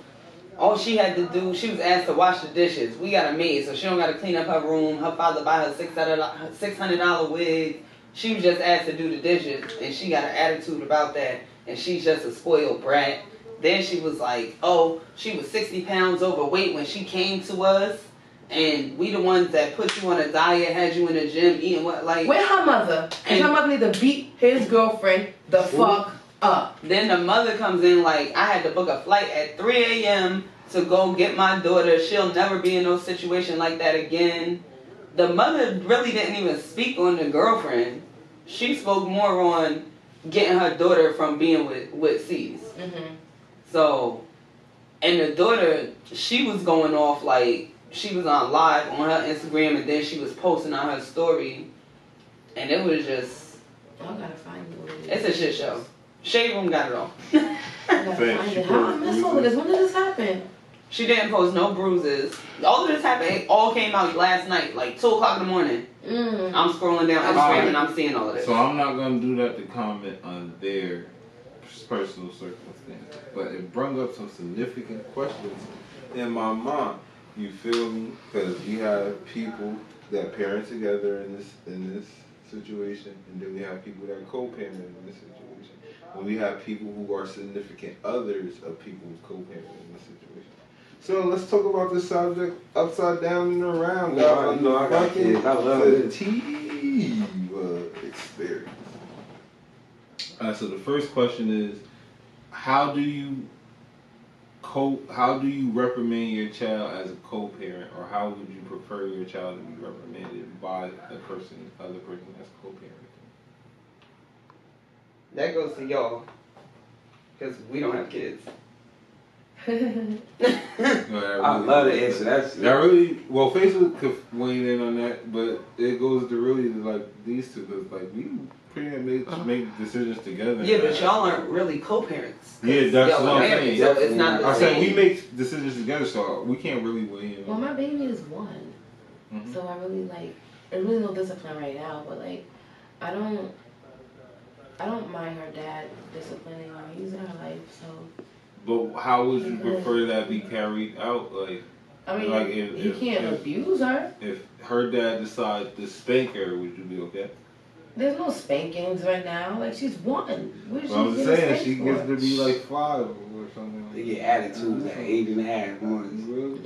All she had to do, she was asked to wash the dishes. We got a maid, so she don't got to clean up her room. Her father buy her six hundred dollar wig. She was just asked to do the dishes, and she got an attitude about that, and she's just a spoiled brat. Then she was like, "Oh, she was sixty pounds overweight when she came to us, and we the ones that put you on a diet, had you in the gym eating what like." Where her mother? And her mother need to beat his girlfriend the fuck up. Then the mother comes in like, I had to book a flight at 3 a.m. to go get my daughter. She'll never be in no situation like that again. The mother really didn't even speak on the girlfriend. She spoke more on getting her daughter from being with with C's. Mm-hmm. So, and the daughter, she was going off like she was on live on her Instagram, and then she was posting on her story, and it was just Y'all gotta find it it's a shit show. Shade Room got it all. I gotta Thanks. How I miss all of this? When did this happen? She didn't post no bruises. All of this happened. It all came out last night, like two o'clock in the morning. Mm. I'm scrolling down Instagram and I'm seeing all of this. So I'm not gonna do that to comment on their personal circumstances, but it brought up some significant questions in my mind. You feel me? Because we have people that parent together in this in this situation, and then we have people that co-parent in this situation, and we have people who are significant others of people who co-parent in this situation. So let's talk about this subject upside down and around. Well, guys. I know I got Fucking kids. I love it. Sativa experience. Uh, so the first question is, how do you co? How do you reprimand your child as a co-parent, or how would you prefer your child to be reprimanded by the person, other person as co-parenting? That goes to y'all. Because we don't have kids. No, that I love the answer. That's That really well, Facebook could weigh in on that, but it goes to really like these two because like we pretty much make, make decisions together. Yeah, but y'all aren't really co-parents. Yeah, that's what I'm saying. So it's not the I said we make decisions together, so we can't really weigh in. well, on my baby is one, Mhm. so I really like. There's really no discipline right now, but like, I don't. I don't mind her dad disciplining her. He's in her life, so But how would you prefer that be carried out? Like, I mean, Like, if- he if- can't if- abuse her. if her dad decides to spank her, would you be okay? There's no spankings right now. Like she's one. What is Well, I'm saying she for? gets to be like five or something. They get attitudes at eight and a half months.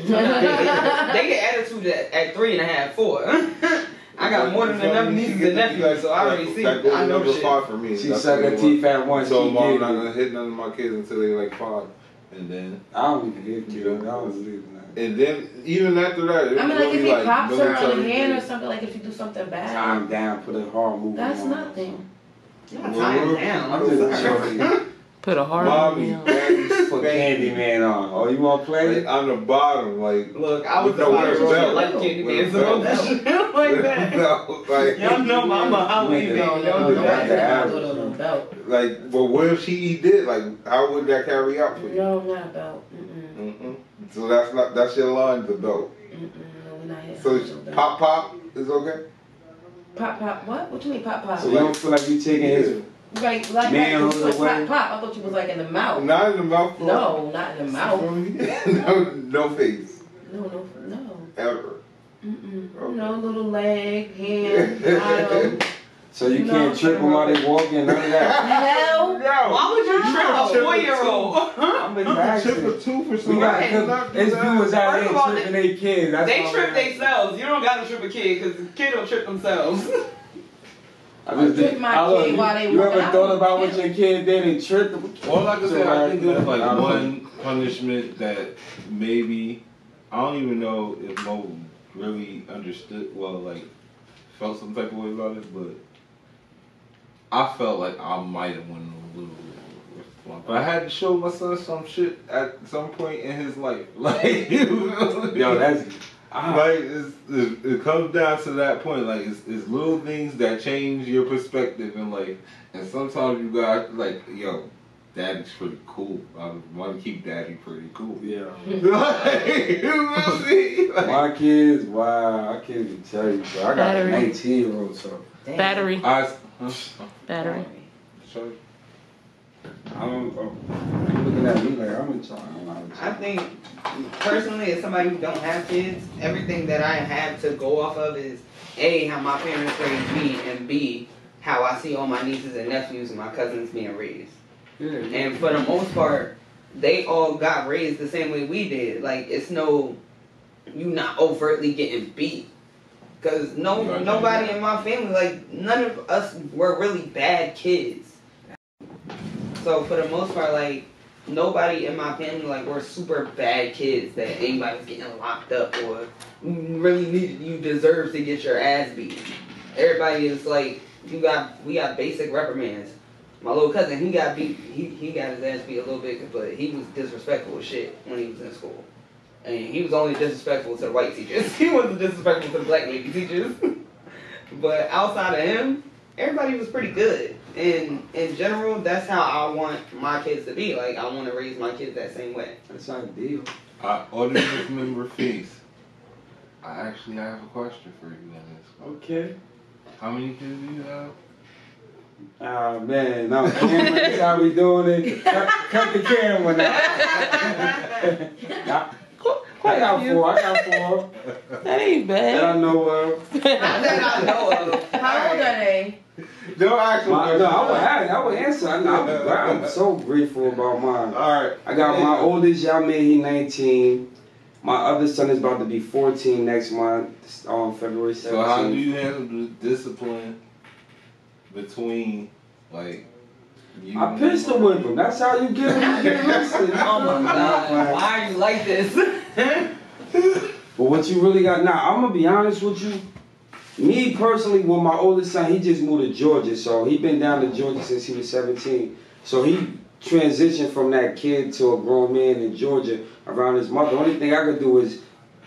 that. they get attitude at, at three and a half, four. I got more than enough nieces and nephews, so I already see. That I know number shit. five for me. She That's suck what her it teeth at once. So she mom get not gonna hit none of my kids until they like five, and then I don't even hit kids. I don't believe in that. and then even after that, it I mean, was like if really, he pops her on the military hand or something, like if you do something bad, Time down, put a hard move that's on. nothing. Not tying down. I'm I'm just joking. Put a heart Mommy, on daddy, Put Candyman on. Oh, you want to play? Like, on the bottom, like Look, I was With no about belt. like Candy With Man, a so don't belt. do shit like that. no, like, Y'all know mama how we Nigga, go. no, Don't no, do no, that. that- Put on a belt. like, but what if she did? Like, how would that carry out for you? No, not a belt. Mm-mm. Mm-mm. So that's not that's your line, the belt. Mm-mm. No, we're not here. So for no belt. pop pop is okay. pop, pop. What? What you mean pop, pop? So you don't feel like you taking his Like, like, Man like, on like the way. pop, pop. I thought you was like in the mouth. Not in the mouth. No, not in the mouth. no, no face No, no, no. ever. Mm-mm. Okay. No little leg, hand, bottom. So you No, can't trip them while they walking, none of that. Hell. no. Why would you trip a four-year-old? I'm Chip asking. a tooth or We something. got Right. Not do it's that. viewers out First there of all, tripping their kids. That's They trip themselves. You don't gotta trip a kid because the kid will trip themselves. I just Trip think- my I look, kid you, while they you ever thought about what your kid did and tripped? them? Well, like I said, I think there's like don't know. one punishment that maybe I don't even know if Mo really understood. Well, like felt some type of way about it, but I felt like I might have went a little. responsible. But I had to show my son some shit at some point in his life. Like, you feel me? Yo, that's ah, like it's, it, it comes down to that point. Like it's, it's little things that change your perspective in life, and sometimes you got like, yo, daddy's pretty cool. I want to keep daddy pretty cool. yeah. like, you feel me? Like, My kids, wow, I can't even tell you, bro. I got Battery. a 19 year old, so Damn. Battery. I, huh? Battery. Sorry. I don't. Oh, you looking at me like I'm in charge. I'm not in I think personally, as somebody who don't have kids, everything that I have to go off of is a how my parents raised me, and b how I see all my nieces and nephews and my cousins being raised. Yeah. And for the most part, they all got raised the same way we did. Like it's no, you not overtly getting beat. Cause no nobody in my family, like none of us were really bad kids. So for the most part, like nobody in my family, like we're super bad kids that anybody's getting locked up or really you deserve to get your ass beat. Everybody is like you got we got basic reprimands. My little cousin, he got beat. He, he got his ass beat a little bit, but he was disrespectful as shit when he was in school. And he was only disrespectful to the white teachers. He wasn't disrespectful to the black lady teachers. But outside of him, everybody was pretty good. And in general, that's how I want my kids to be. Like I want to raise my kids that same way. That's ideal. Uh, audience member face. I actually have a question for you on this. Okay. How many kids do you have? Ah man, no, camera, that's how we doing it. Cut, cut the camera now. Nah, I got four. I got four. That ain't That I bad. know of. Not that I know of. How old are they? Don't ask me. My, no, I would have. I would answer. I, I'm, I'm so grateful about mine. All right. I got my oldest, y'all made he 19. My other son is about to be 14 next month, on um, February 17th. So how do you handle the discipline between like you? I pistol whip him. That's how you get him to get listen. Oh my god, why are you like this? But what you really got now, I'm gonna be honest with you. Me personally, with my oldest son, he just moved to Georgia, so he been down to Georgia since he was 17. So he transitioned from that kid to a grown man in Georgia around his mother. The only thing I could do is,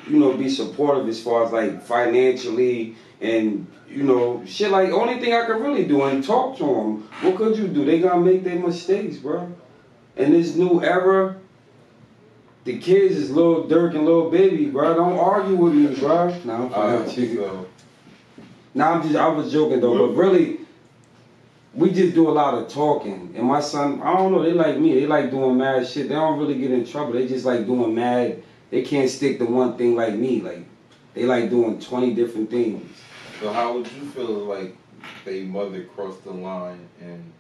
you know, be supportive as far as like financially and you know shit. Like only thing I could really do and talk to them. What could you do? They gonna make their mistakes, bro. In this new era, the kids is Lil Durk and Lil Baby, bro. Don't argue with me, bro. Nah, I'm All playing right, with you. so Nah, I'm just, I was joking though, but mm-hmm. really, we just do a lot of talking. And my son, I don't know, they like me. They like doing mad shit. They don't really get in trouble. They just like doing mad. They can't stick to one thing like me. Like, they like doing 20 different things. So how would you feel like they mother crossed the line and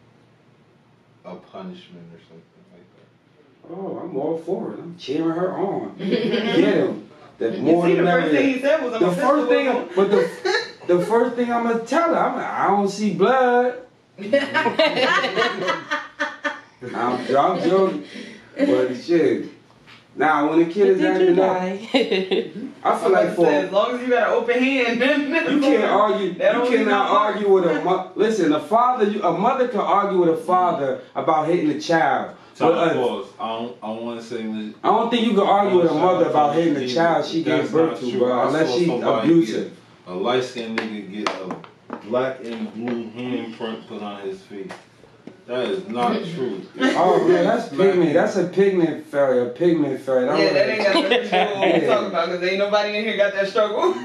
a punishment or something like that? Oh, I'm all for it. I'm cheering her on. Get him. The You more see, the the first thing he said was, "I'm The first thing, but the the first thing I'm gonna tell her, I'm like, I don't see blood. I'm, I'm joking, but shit. Now when the kid is Did you acting up, die? I feel like for as long as you got an open hand, you can't argue. You That don't cannot argue with a mo- listen. A father, you, a mother can argue with a father about hitting a child. Time But, uh, pause. I don't. I want to say this. I don't think you can argue with a mother about hitting a child she gave birth to, bro, unless she she's somebody abusive. A light skinned nigga get a black and blue handprint put on his face. That is not true. Oh man, that's pigment. That's a pigment fairy. A pigment fairy. Yeah, that ain't got nothing to do with what we talking about because ain't nobody in here got that struggle.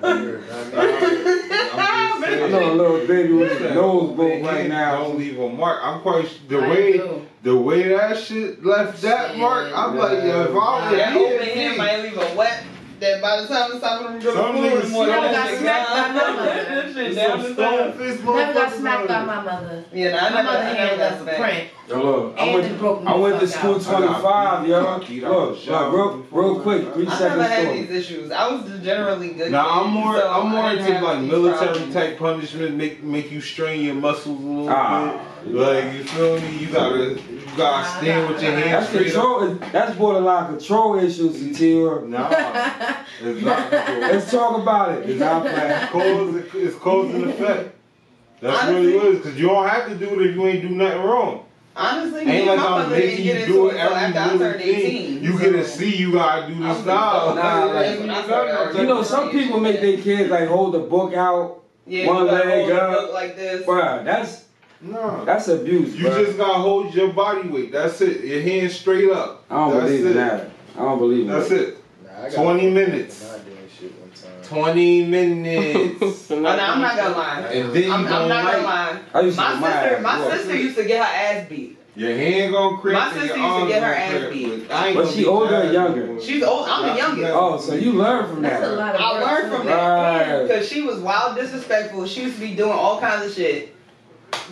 I'm I know a little baby with his nose broke right now. Don't leave a mark. I'm quite s- the I way do. the way that shit left that Shit. mark. I'm like, yo, if I was that here, open hand might leave a wet. That by the time it's time for them to go to niggas school, never got smacked by my mother. That shit some down the stone side. fist Never got smacked by my mother. Yeah, nah, I My never, mother I hand never got left smacked. print. Yo, look, I went, it broke I went to school 25, yo. I got Look, look, real, real quick, three to- I never had these issues. I was generally good. Now I'm more I'm more into like military type punishment, make make you strain your muscles a little Ah, bit. Like you feel me? You gotta you gotta stand with your hands That's straight up. control. That's borderline control issues, until Nah, it's not control. Let's talk about it. It's not playing. cause it's cause and effect. That's Honestly- really what it is. Cause you don't have to do it if you ain't do nothing wrong. Honestly, Ain't me like and my I'm mother didn't making you into do it it every after I little turned thing. 18. You so- get a C, you gotta do I the style. Nah, like- That's when I started You know, some people make their kids like hold the book out. Yeah, one you gotta leg hold the up. book like this. Bruh, that's No. that's abuse, You bruh. just gotta hold your body weight. That's it. Your hands straight up. I don't That's believe it. in that. I don't believe in That's that. it. Nah, I 20 minutes. Not doing shit one time. 20 minutes. Oh, no, I'm not gonna lie. and then I'm, I'm not gonna lie. I used to My my sister, my whooped. sister used to get her ass beat. your hand gonna cramp. My and sister your used to get her ass cramp, beat. but I ain't But she older or younger? at She's old. I'm the youngest. Oh, so you learn from That's a that. lot of I learned from that because she was wild disrespectful. She used to be doing all kinds of shit.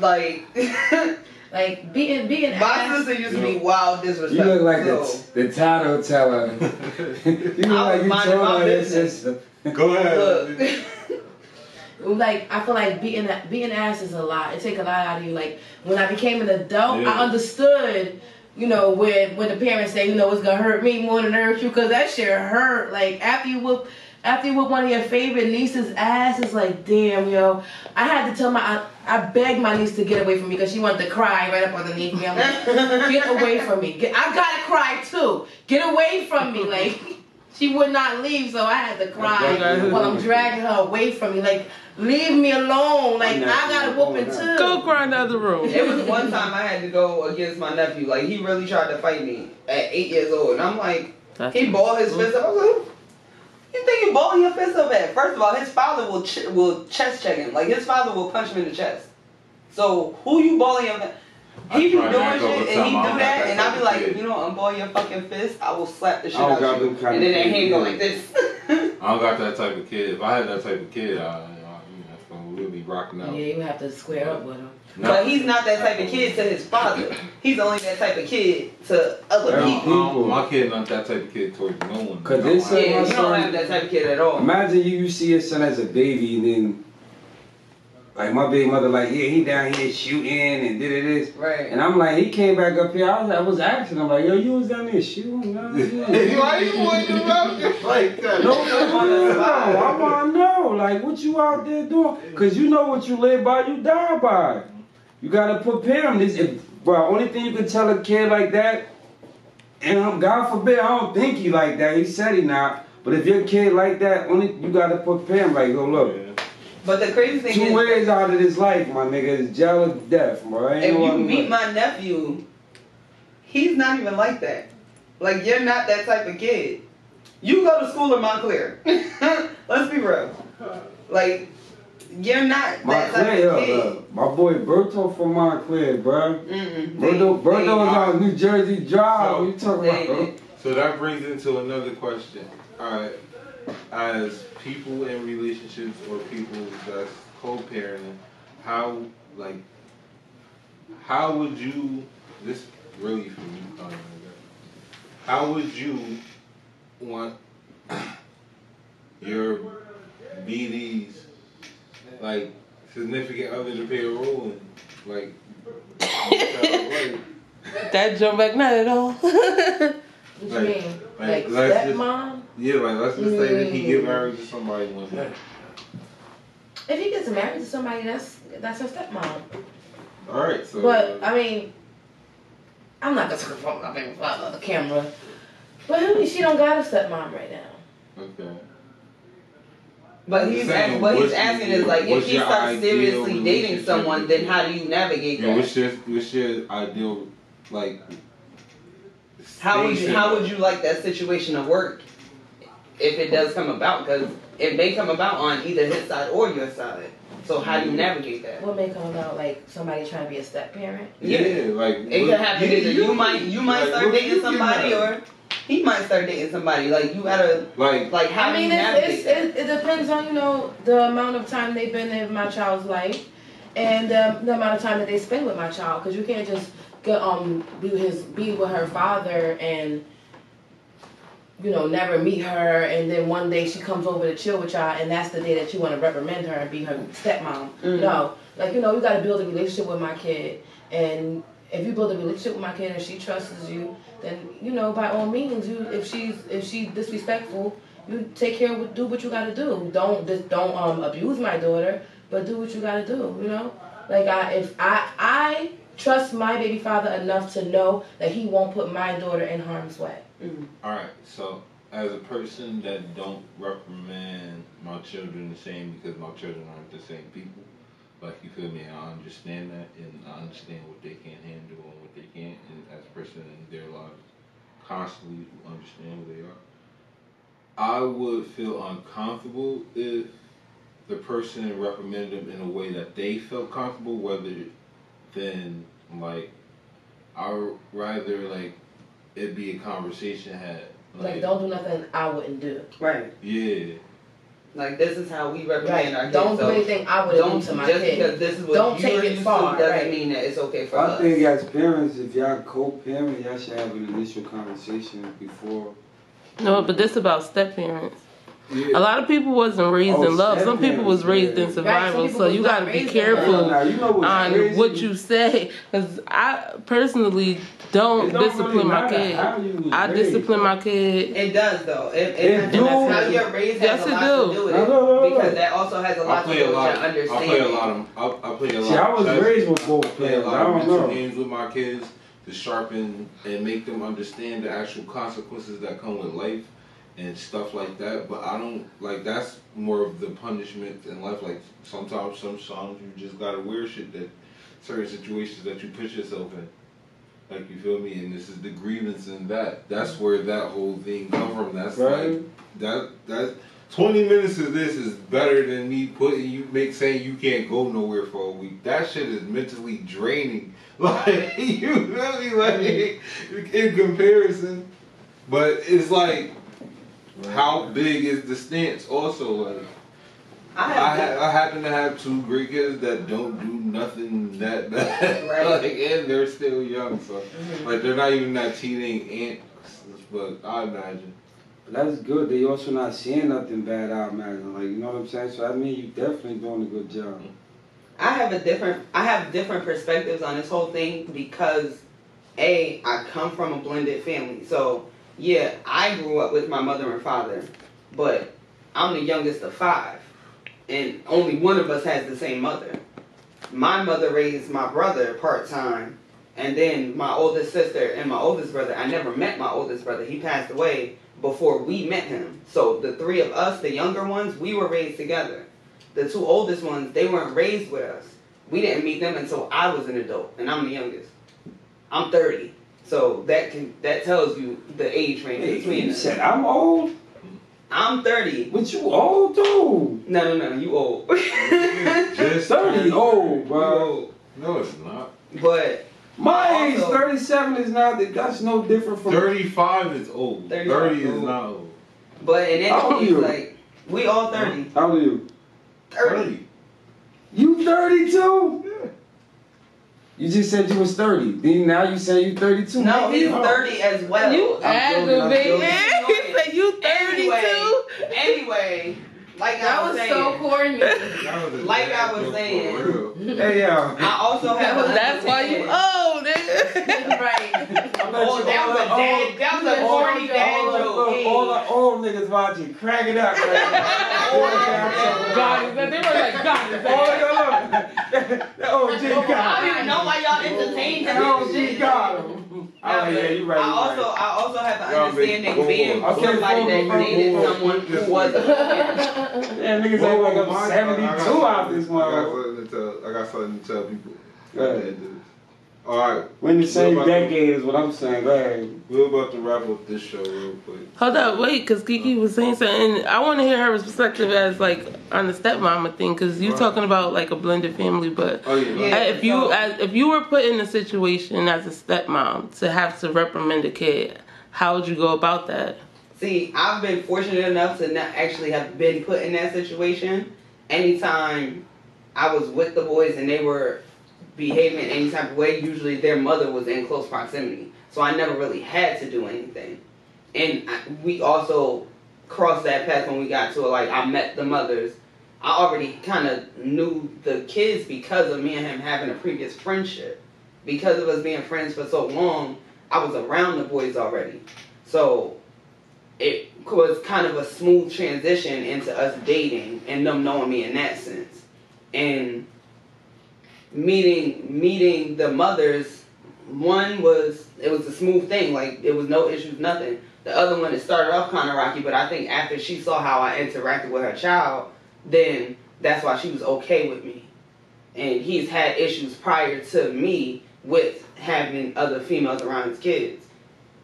Like Like beating beating my ass. sister used to be wild disrespectful. You disrespectful. look like so, the, the title teller. you look I like was you minding told my her your business. sister. Go ahead. Like I feel like beating beating ass is a lot. It take a lot out of you. Like when I became an adult, Yeah. I understood. You know when when the parents say you know it's gonna hurt me more than it hurt you because that shit hurt. Like after you whoop after you whoop one of your favorite niece's ass, it's like damn yo. I had to tell my I, I begged my niece to get away from me because she wanted to cry right up underneath me. I'm like get away from me. Get, I gotta cry too. Get away from me. Like She would not leave, so I had to cry while I'm dragging her away from me. Like, leave me alone. Like, I got a whooping too. Go cry in the other room. It was one time I had to go against my nephew. Like he really tried to fight me at eight years old, and I'm like, That's- he balled his fist up. I was like, you think you balling your fist up at? First of all, his father will ch- will chest check him. Like his father will punch him in the chest. So who you balling your? I He be doing that shit and he. I do don't that, and I be like, of kid. you know, unball your fucking fist. I will slap the shit out got you, and of then that hand go like this. I don't got that type of kid. If I had that type of kid, I, I you know, that's gonna really rocking out. Yeah, you have to square up with him. No. But he's not that type of kid to his father. He's only that type of kid to other Yeah. people. Um, my kid not that type of kid towards no one. 'Cause No, this I- is- Yeah, my you don't son- have that type of kid at all. Imagine you, you see your son as a baby and then like my big mother like, yeah, he down here shooting and did it this. Right. And I'm like, he came back up here. I was, I was asking him like, yo, you was down there shooting? No, yeah. Why you pointing about it like that? No, no, no, I want to know, like, what you out there doing? Cause you know what you live by, you die by. You gotta prepare him. This, if, bro, only thing you can tell a kid like that, and um, God forbid, I don't think he like that. He said he not. But if your kid like that, only you gotta prepare him. Like, yo, look, But the crazy thing two is, ways out of this life, my nigga, is jail or death, bro. Ain't if no you other meet way. my nephew, he's not even like that. Like you're not that type of kid. You go to school in Montclair. Let's be real. Like you're not that type Montclair, of kid. uh, my boy Berto from Montclair, bro. Mm-mm. Berto, They- Berto was they- on New Jersey Drive. So, what you talking they- about, bro? So that brings into another question. Alright, as people in relationships or people that's co-parenting, how like how would you this really for you Conor, I guess. how would you want your BDs like significant other to play a role in like like, That jump back not at all. What you Like- mean? like, Like, let's just- stepmom? Yeah, like let's just say that he get mm. married to somebody one day. If he gets married to somebody, that's that's her stepmom. All right, so But I mean, I'm not gonna talk about my baby father on the camera. But who- she don't got a stepmom right now. okay. But he's Saying, ask, what he's asking your- is like, if what's he starts seriously dating someone, then how do you navigate Yeah, that? what's your what's your ideal like? How would you how would you like that situation to work if it does come about? Because it may come about on either his side or your side. So how do you mm-hmm. navigate that? What may come about like somebody trying to be a step parent? Yeah, like It what- could happen yeah, either you might you might like, start dating somebody get or he might start dating somebody. Like you gotta like like how I mean, you it's, navigate it's, that? it, it depends on you know the amount of time they've been in my child's life, and um, the amount of time that they spend with my child. Because you can't just get um be with his be with her father and you know never meet her, and then one day she comes over to chill with y'all, and that's the day that you want to reprimand her and be her stepmom. Mhm. No, like you know you got to build a relationship with my kid, and if you build a relationship with my kid and she trusts you, then you know by all means you if she's if she's disrespectful you take care of do what you gotta do. Don't just don't um abuse my daughter, but do what you gotta do. You know, like I if I I trust my baby father enough to know that he won't put my daughter in harm's way. all right. So as a person that don't reprimand my children the same because my children aren't the same people. Like you feel me? I understand that, and I understand what they can handle and what they can't, and as a person in their lives, constantly who understand who they are. I would feel uncomfortable if the person reprimanded them in a way that they felt comfortable, whether than like I would rather like it be a conversation had. Like don't do nothing I wouldn't do. Right. Yeah. Like this is how we Right. reprimand our kids. Don't do so anything I wouldn't don't do to my just kid. because this is what Don't you're take it used far, to doesn't right. mean that it's okay for I us. think as parents, if y'all co-parent, y'all should have an initial conversation before. No, but this about step parents. A lot of people wasn't raised Oh, in love. Some people was raised in survival. Right, so you got to be careful love. Now, you know on crazy? what you say. Because I personally don't, don't discipline really my kid. how you was I raised. discipline my kid. It does though. It, it, It and do. that's how you're raised Yes, has a it lot do. to do with it. no, no, no. Because that also has a lot to do with lot. your Of, I understanding. play a lot of. I, I play a lot. See, I was chess. raised with both I play a lot I of don't mental games with my kids to sharpen and make them understand the actual consequences that come with life and stuff like that. But I don't like that's more of the punishment in life. Like sometimes, some songs you just gotta wear shit that certain situations that you put yourself in. Like you feel me, and this is the grievance in that. That's where that whole thing come from. That's Right. like that. That twenty minutes of this is better than me putting you make saying you can't go nowhere for a week. That shit is mentally draining. Like you feel me, like mm. in comparison. But it's like how big is the stance? Also, like I I, ha- I happen to have two great kids that don't do nothing that bad, Right. like, and they're still young, so Mhm. like they're not even that teenage ants. But I imagine. But that's good. They also not seeing nothing bad. I imagine, like you know what I'm saying. So I mean, you definitely doing a good job. I have a different I have different perspectives on this whole thing because A, I come from a blended family. So yeah, I grew up with my mother and father, but I'm the youngest of five. And only one of us has the same mother. My mother raised my brother part time and then my oldest sister and my oldest brother. I never met my oldest brother. He passed away before we met him. So the three of us, the younger ones, we were raised together the two oldest ones, they weren't raised with us. We didn't meet them until I was an adult, and I'm the youngest. I'm 30, so that can that tells you the age range Hey, between you us. said I'm old, I'm 30. but you old too. No, no, no, you old. Just Thirty turned- old, bro. No, it's not. but My age, 37 is not. That's no different from. Thirty-five is old. 35 Thirty is old. not old. but in How any case, you? like we all 30. How old are you? 30. You 32? You just said you was 30. Then now you say you 32. No, he's Oh. 30 as well. you I'm aggravated. He said you 32. Anyway, anyway, like I was, was saying, so corny. That was a Like I was saying. real. Hey, yeah. I also have. a That's why you understanding- old, nigga. right. Oh, that was a dad. That was a All- corny dad joke. Look, all the old niggas watching, crack it up. Right God, they were like, God, is Oh, that? look, look. That OG I got don't even know why y'all entertained That him. OG got him. Oh, yeah, you right. I also. I also have the Y'all understanding being somebody that whoa, dated whoa, whoa. someone who was a Yeah, niggas Whoa, act like I'm 72 out this something- I got motherfucker. something to tell. I got something to tell people. Go ahead. All right, We're in the same What about decade is what I'm saying. Go ahead. we're about to wrap up this show real quick. Hold up, wait, because Kiki was saying oh. something. I want to hear her perspective as like on the stepmama thing, because you Right. talking about like a blended family, but Oh yeah. Yeah. If you as if you were put in a situation as a stepmom to have to reprimand a kid, how would you go about that? See, I've been fortunate enough to not actually have been put in that situation. Anytime I was with the boys and they were behaving in any type of way, usually their mother was in close proximity. So I never really had to do anything. And I, we also crossed that path when we got to it. Like, I met the mothers. I already kind of knew the kids because of me and him having a previous friendship. Because of us being friends for so long, I was around the boys already. So it was kind of a smooth transition into us dating and them knowing me in that sense. And meeting meeting the mothers, one was it was a smooth thing, like it was no issues, nothing. The other one it started off kind of rocky, but I think after she saw how I interacted with her child, then that's why she was okay with me. And he's had issues prior to me with having other females around his kids.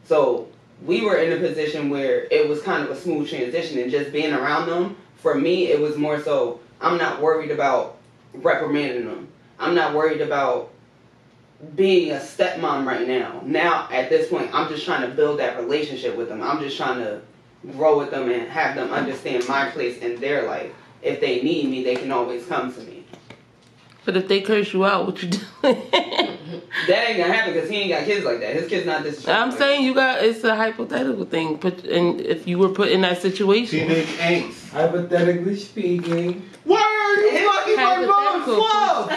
So we were in a position where it was kind of a smooth transition and just being around them. For me, it was more so I'm not worried about reprimanding them. I'm not worried about being a stepmom right now. Now, at this point, I'm just trying to build that relationship with them. I'm just trying to grow with them and have them understand my place in their life. If they need me, they can always come to me. But if they curse you out, what you doing? That ain't gonna happen because he ain't got kids like that. His kids not this. I'm saying you got it's a hypothetical thing. But and if you were put in that situation, Teenage angst. Hypothetically speaking. Why are you my Hypothetical. mom's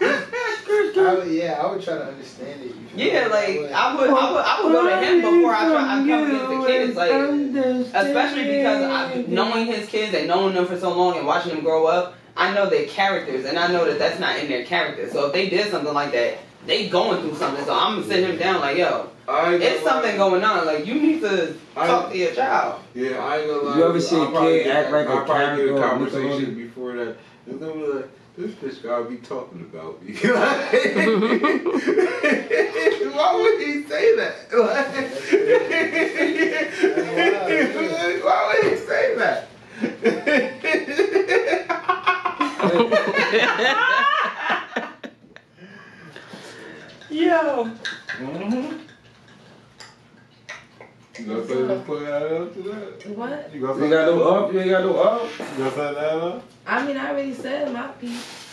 I would, yeah, I would try to understand it. Yeah, like I would, I would, I would go to him before I try. I come against the kids, like especially because I, knowing his kids and knowing them for so long and watching them grow up, I know their characters, and I know that that's not in their character. So if they did something like that, they going through something. So I'm gonna sit him down like, yo, I It's something lie. going on. Like you need to I- talk to your child. Yeah, I ain't gonna lie. You ever see a I'll probably kid act like a I'll probably character get a on conversation before that. It's gonna be like, this bitch gotta be talking about me. Why would he say that? Like, Why would he say that? Yo. mm-hmm. You got something to put out to that? What? You got You got no to up, you ain't got no up. You got something to add on? I mean, I already said my piece.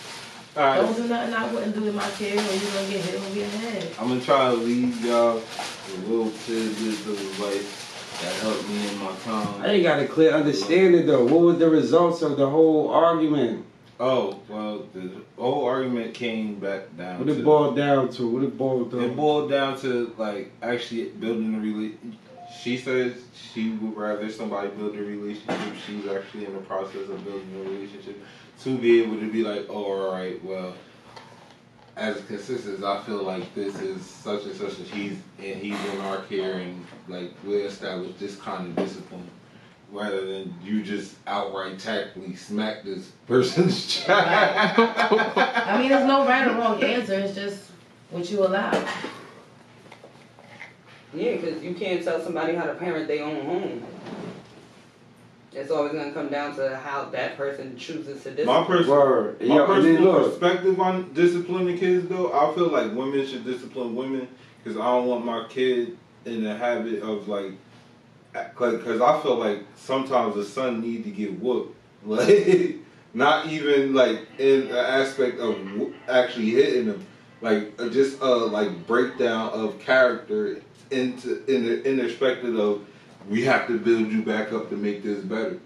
Alright. Don't do nothing I wouldn't do with my kid, or you're gonna get hit over your head. I'm gonna try to leave y'all with little tidbits of advice that helped me in my time. I ain't got a clear understanding though. What was the results of the whole argument? Oh, well, the whole argument came back down What to it boiled down to? What it boiled down? it boiled down to like actually building a relationship. She says she would rather somebody build a relationship. She's actually in the process of building a relationship to be able to be like, oh, all right, well, as a consistent, I feel like this is such and such, and he's and he's in our care, and like we establish this kind of discipline, rather than you just outright tactfully smack this person's child. I mean, there's no right or wrong answer. It's just what you allow. Yeah, because you can't tell somebody how to parent their own home. It's always gonna come down to how that person chooses to My discipline. personal Word. My Yo, and then personal look, perspective on disciplining kids, though, I feel like women should discipline women because I don't want my kid in the habit of like, because I feel like sometimes the son need to get whooped, like not even like in the aspect of actually hitting them, like uh, just a like breakdown of character into in the in the perspective of we have to build you back up to make this better.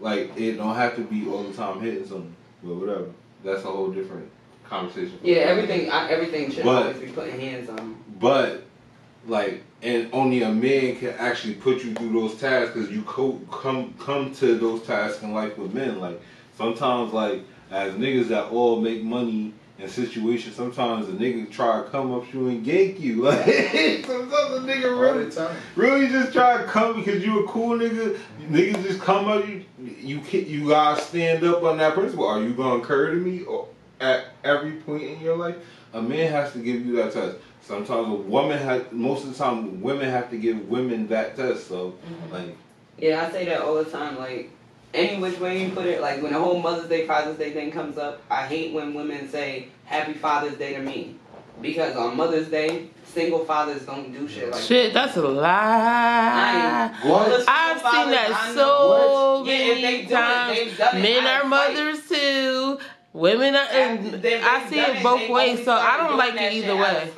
Like it don't have to be all the time hitting someone, but whatever. That's a whole different conversation. Yeah, everything I, everything should But- always be putting hands on. But like, and only a man can actually put you through those tasks because you co- come come to those tasks in life with men. Like sometimes, like as niggas that all make money in situations, sometimes a nigga try to come up to you and gank you. Like sometimes a nigga All really the. Really just try to come because you a cool nigga. Niggas just come up you you can you gotta stand up on that principle. Are you gonna occur to me or at every point in your life? A man has to give you that test. Sometimes a woman has most of the time women have to give women that test. So mm-hmm. like Yeah, I say that all the time. Like any which way you put it, like when the whole Mother's Day, Father's Day thing comes up, I hate when women say Happy Father's Day to me. Because on Mother's Day, single fathers don't do shit like Shit, that's a lie. that. All I've seen that so Yeah, many it, times. it Men are mothers too. Women are, and I see it both ways. So I don't like it either way.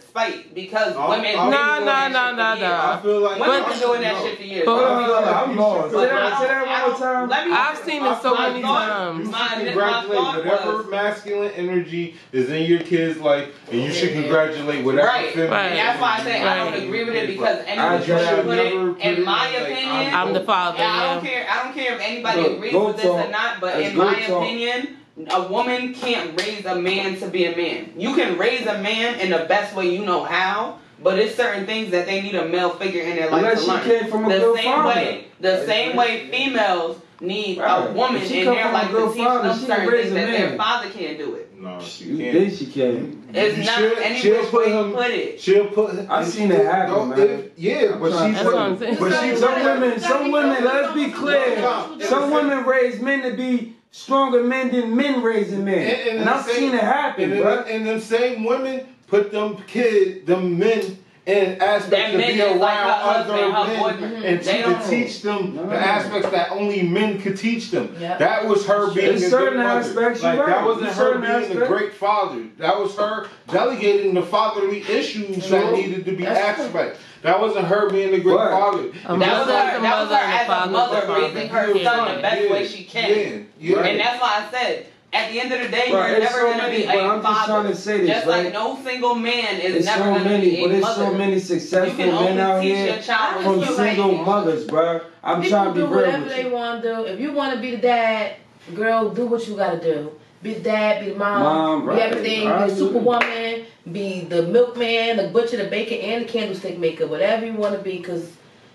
Spite, spite, because I'm- women. I'm- Nah, doing nah, that nah, shit nah, for years. nah. I feel like Women been doing that shit for years. But- Let me- I'm lost. Say that, say that one more time. Let me, I've seen it so many thought- times. You should congratulate thought whatever was- masculine energy is in your kid's life, and you should congratulate whatever Right. feminine. Right. And that's why I say I don't agree with it because any I which way just you put it, in my like, opinion, I'm the father. yeah, I don't care. I don't care if anybody Look, agrees with this or not, but in my opinion, a woman can't raise a man to be a man. You can raise a man in the best way you know how, but it's certain things that they need a male figure in their life Unless to she learn. came from a the same father. way, the That's same way females need Right. a woman she in come their from life to teach father, them she certain raise things a that their father can't do it. No, she can't. think she can? It's You not should- any she'll put way you him- put it. She'll put. I've seen it happen, man. if- yeah, but trying- she's That's what But she, some women, some women, let's be clear, some women raise men to be stronger men than men raising men. And- and And, I've same- seen it happen, And, bro. then, and them same women put them kid, them men in aspects That to men be around like other husband, men boyfriend. and They to don't- teach them No. the aspects that only men could teach them. Yep. That was her being In a certain good aspects, you're like, That wasn't In her certain being a great father. That was her delegating the fatherly issues that needed to be That's aspects. That wasn't her being a great Right. father. A That was her, is that was mother her and as a father mother raising her Yeah, son the best yeah, way she can. Yeah, yeah. And that's why I said, at the end of the day, Right, you're it's never so gonna be but a I'm just trying father. to say this, Just right? like no single man is It's never so gonna many, be but a it's mother. so many you successful can only men out teach here your child from single like. mothers, bro. I'm People trying to be real with you. People do real whatever they want to do. If you want to be the dad, girl, do what you got to do. Be the dad, be the mom, Mom, be everything, I be the superwoman, be the milkman, the butcher, the baker, and the candlestick maker, whatever you want to be. Cause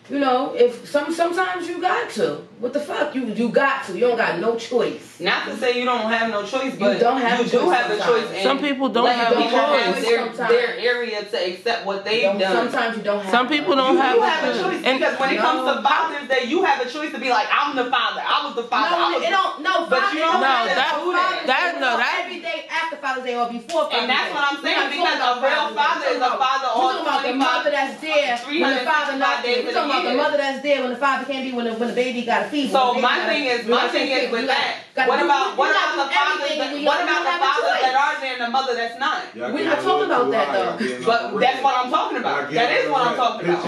you know, if some sometimes you got to. What the fuck? You you got to. You don't got no choice. Not to say you don't have no choice, but you don't have you a do choice have a choice. in Some people don't letting have a people have choice. their, Sometimes. their area to accept what they've Don't- done. Sometimes you don't have. Some people don't you have do a have a choice. choice And- because when it comes to Father's Day, you have a choice to be like, I'm the father. I was the father. I No, was it don't. No, But you don't it have to have do Father's that. Day. That- no, No, that- every day after Father's Day or before Father's And that's Day. what I'm saying, We're not because a real father is a father. We're father talking all about the 25 mother that's there when the father not 365 there. Days We're of talking the about the mother that's there when the father can't be when the when the baby got a fever. So when the baby my got thing is, my thing is with that. gotta What about what about the do fathers? That, what about the fathers that are there and the mother that's not? We're not talking about that, though. But that's what I'm talking about. That is what I'm talking about.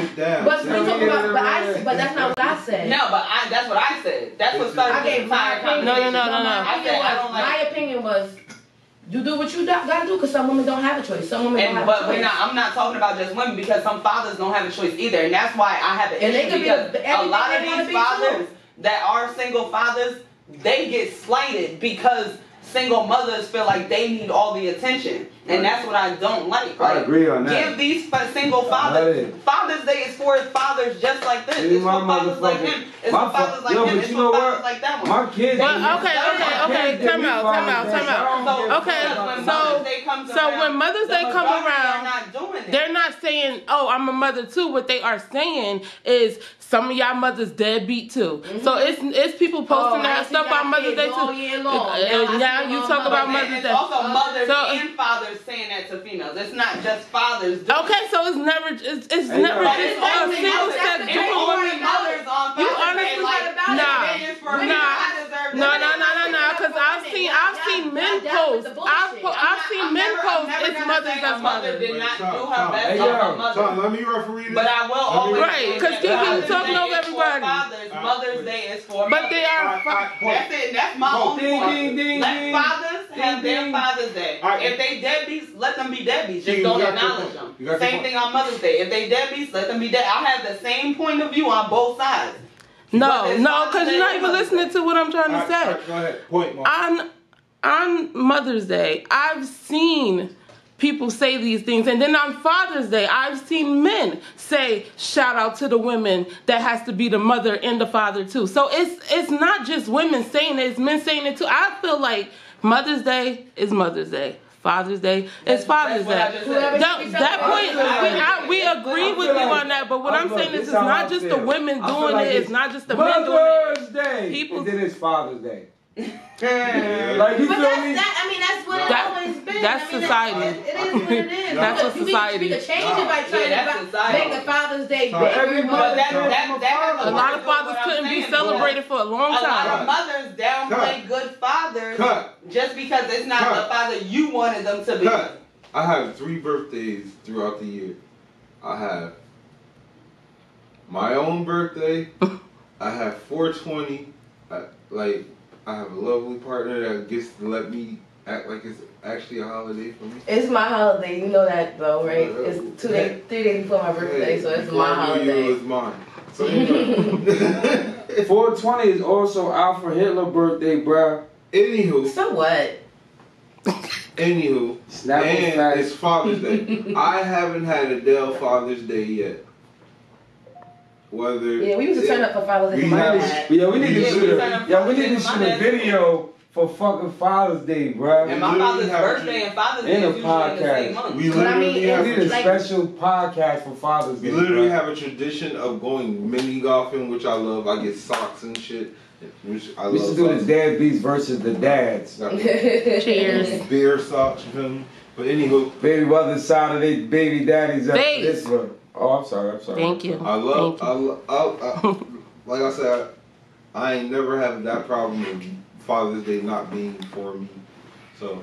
But we're I'm talking about, but I, but that's not what I said. No, but I, that's what I said. That's what started I the gave my entire opinion. No, no, no, no, no. I said I don't like. my opinion was, you do what you gotta do because some women don't have a choice. Some women don't have but a we're choice. not. I'm not talking about just women because some fathers don't have a choice either, and that's why I have an And they issue could be because the- a everything lot of these fathers too. that are single fathers, they get slighted because single mothers feel like they need all the attention, and that's what I don't like. I agree on that. Give these single fathers. Father's Day is for fathers just like this. Me, It's my for fathers like motherfucker- him. It's my for fathers like Yo, him. It's for fathers like that one. My kids. Well, okay, okay, okay. kids Time out, time out, Day, time so I don't out. Okay, fuck about when so- that. Mother's Day comes so when Mother's Day come around, are not doing it. They're not saying, "Oh, I'm a mother too." What they are saying is, some of y'all mothers deadbeat too. Mm-hmm. So it's it's people oh, posting Oh, that stuff on Mother's Day too. all year long. Now now you talk about But Mother's it's Day. also mothers So- and fathers saying that to females. It's not just fathers. doing Okay, so it's never it's, it's Hey, never yo. Just it's a only single mothers. sex It's doing only women. mothers on You Father's Day, honestly like, what about? Nah, "It is for me. nah. I deserve No, no, no, no, no. Because I've seen I've seen men post. I've I've seen men post. It's mothers say that's a mother mothers. did not do her best Hey, on yo, her mother. Tom, let me referee this. But I will always Right, say 'cause that Kiki Father's talking over everybody. Fathers, Uh, Mother's. Day is for But they are. I- I- That's it. That's my Point. own Ding, point. ding, ding, let ding. fathers Ding, have their. Father's Day. All right. If they deadbeats, let them be deadbeats. Just don't acknowledge them. You got your Same thing on Mother's Day. If they deadbeats, let them be dead. I have the same point of view on both sides. No, no, because you're not even listening to what I'm trying to right, say. all right, go ahead. Point, on on Mother's Day, I've seen people say these things, and then on Father's Day, I've seen men say, "Shout out to the women that has to be the mother and the father too." So it's it's not just women saying it; it's men saying it too. I feel like Mother's Day is Mother's Day. Father's Day is Father's That's what I Day. just Whoever said. That, that point, we, I, we agree with you on that. But what I'm saying is, it's not just the women doing it. It's not just the men doing it. Day. People- and then it's Father's Day. Yeah. Like you But feel that's me? that. I mean, that's what That- it's always been. that's I mean, society. It, it is what it is. That's Because you society. Can, you can change it by trying that's to society. make the Father's Day So bigger. every But mother- that, Father. that, that has A lot of to do with fathers couldn't be saying. celebrated for a long time. A lot of time. mothers downplay good fathers Cut. just because it's not Cut. the father you wanted them to be. Cut. I have three birthdays throughout the year. I have my own birthday. I have 420. I, uh, like I have a lovely partner that gets to let me act like it's actually a holiday for me. It's my holiday. You know that though, right? Uh, It's two days, three days before my birthday, so it's my I knew you, holiday. It was mine. So anyway. 420 is also Alfred Hitler birthday, bruh. anywho, So what? anywho, Snap a and fast. it's Father's Day. I haven't had a Dell Father's Day yet. Whether Yeah, we used to turn up for Father's Day. We have- Yeah, we need to Yeah, shoot a, yeah, we need to shoot a video for fucking Father's Day, bruh. And my father's birthday and Father's Day In a is in the same podcast. month. we But I literally mean, have We a need a like- special podcast for Father's Day. We literally bruh. have a tradition of going mini golfing, which I love. I get socks and shit, which I We love. should do the dad beats versus the dads. Cheers. Beer socks, you feel me? But anywho, Baby mother's side of they baby daddies up Thanks. this one. Oh, I'm sorry, I'm sorry. Thank you. I love, Thank I, lo- I, I, like I said, I ain't never had that problem of Father's Day not being for me. So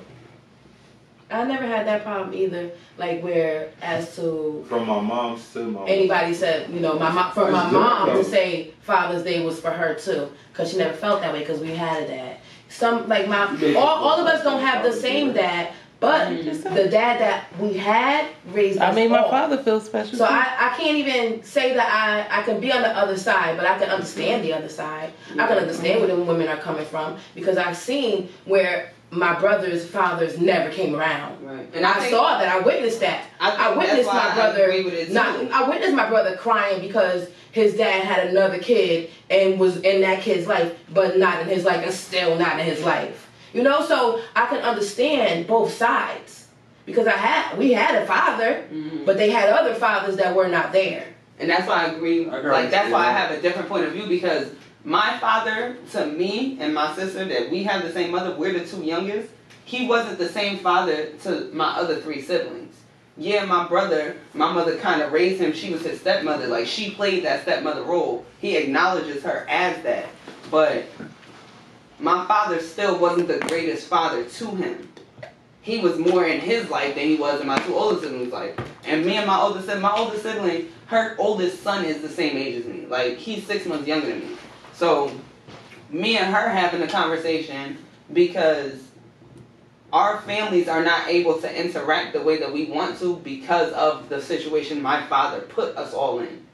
I never had that problem either. Like where as to from my mom's to my anybody said, you know, my mom from my mom dope, to say Father's Day was for her too, because she never felt that way because we had a dad. Some like my all, all of us don't have the same dad, but the dad that we had raised us I made my all. father feel special. So too. I, I can't even say that I, I can be on the other side, but I can understand the other side. I can understand where the women are coming from because I've seen where my brother's fathers never came around. Right. And I, think- saw that. I witnessed that. I I witnessed my brother. agree with it, too. not, I witnessed my brother crying because his dad had another kid and was in that kid's life, but not in his life, and still not in his life. You know, so I can understand both sides because I had we had a father, Mhm. but they had other fathers that were not there. And that's why I agree. I like that's why I have a different point of view because my father to me and my sister that we have the same mother, we're the two youngest. He wasn't the same father to my other three siblings. Yeah, my brother, my mother kind of raised him. She was his stepmother. Like she played that stepmother role. He acknowledges her as that. But my father still wasn't the greatest father to him. He was more in his life than he was in my two older siblings' life. And me and my older sibling, my older sibling, her oldest son is the same age as me. Like he's six months younger than me. So me and her having a conversation because our families are not able to interact the way that we want to because of the situation my father put us all in.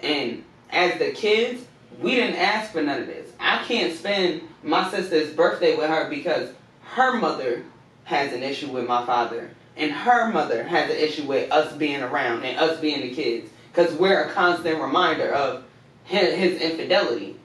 And as the kids, we didn't ask for none of this. I can't spend my sister's birthday with her because her mother has an issue with my father and her mother has an issue with us being around and us being the kids because we're a constant reminder of his, his infidelity.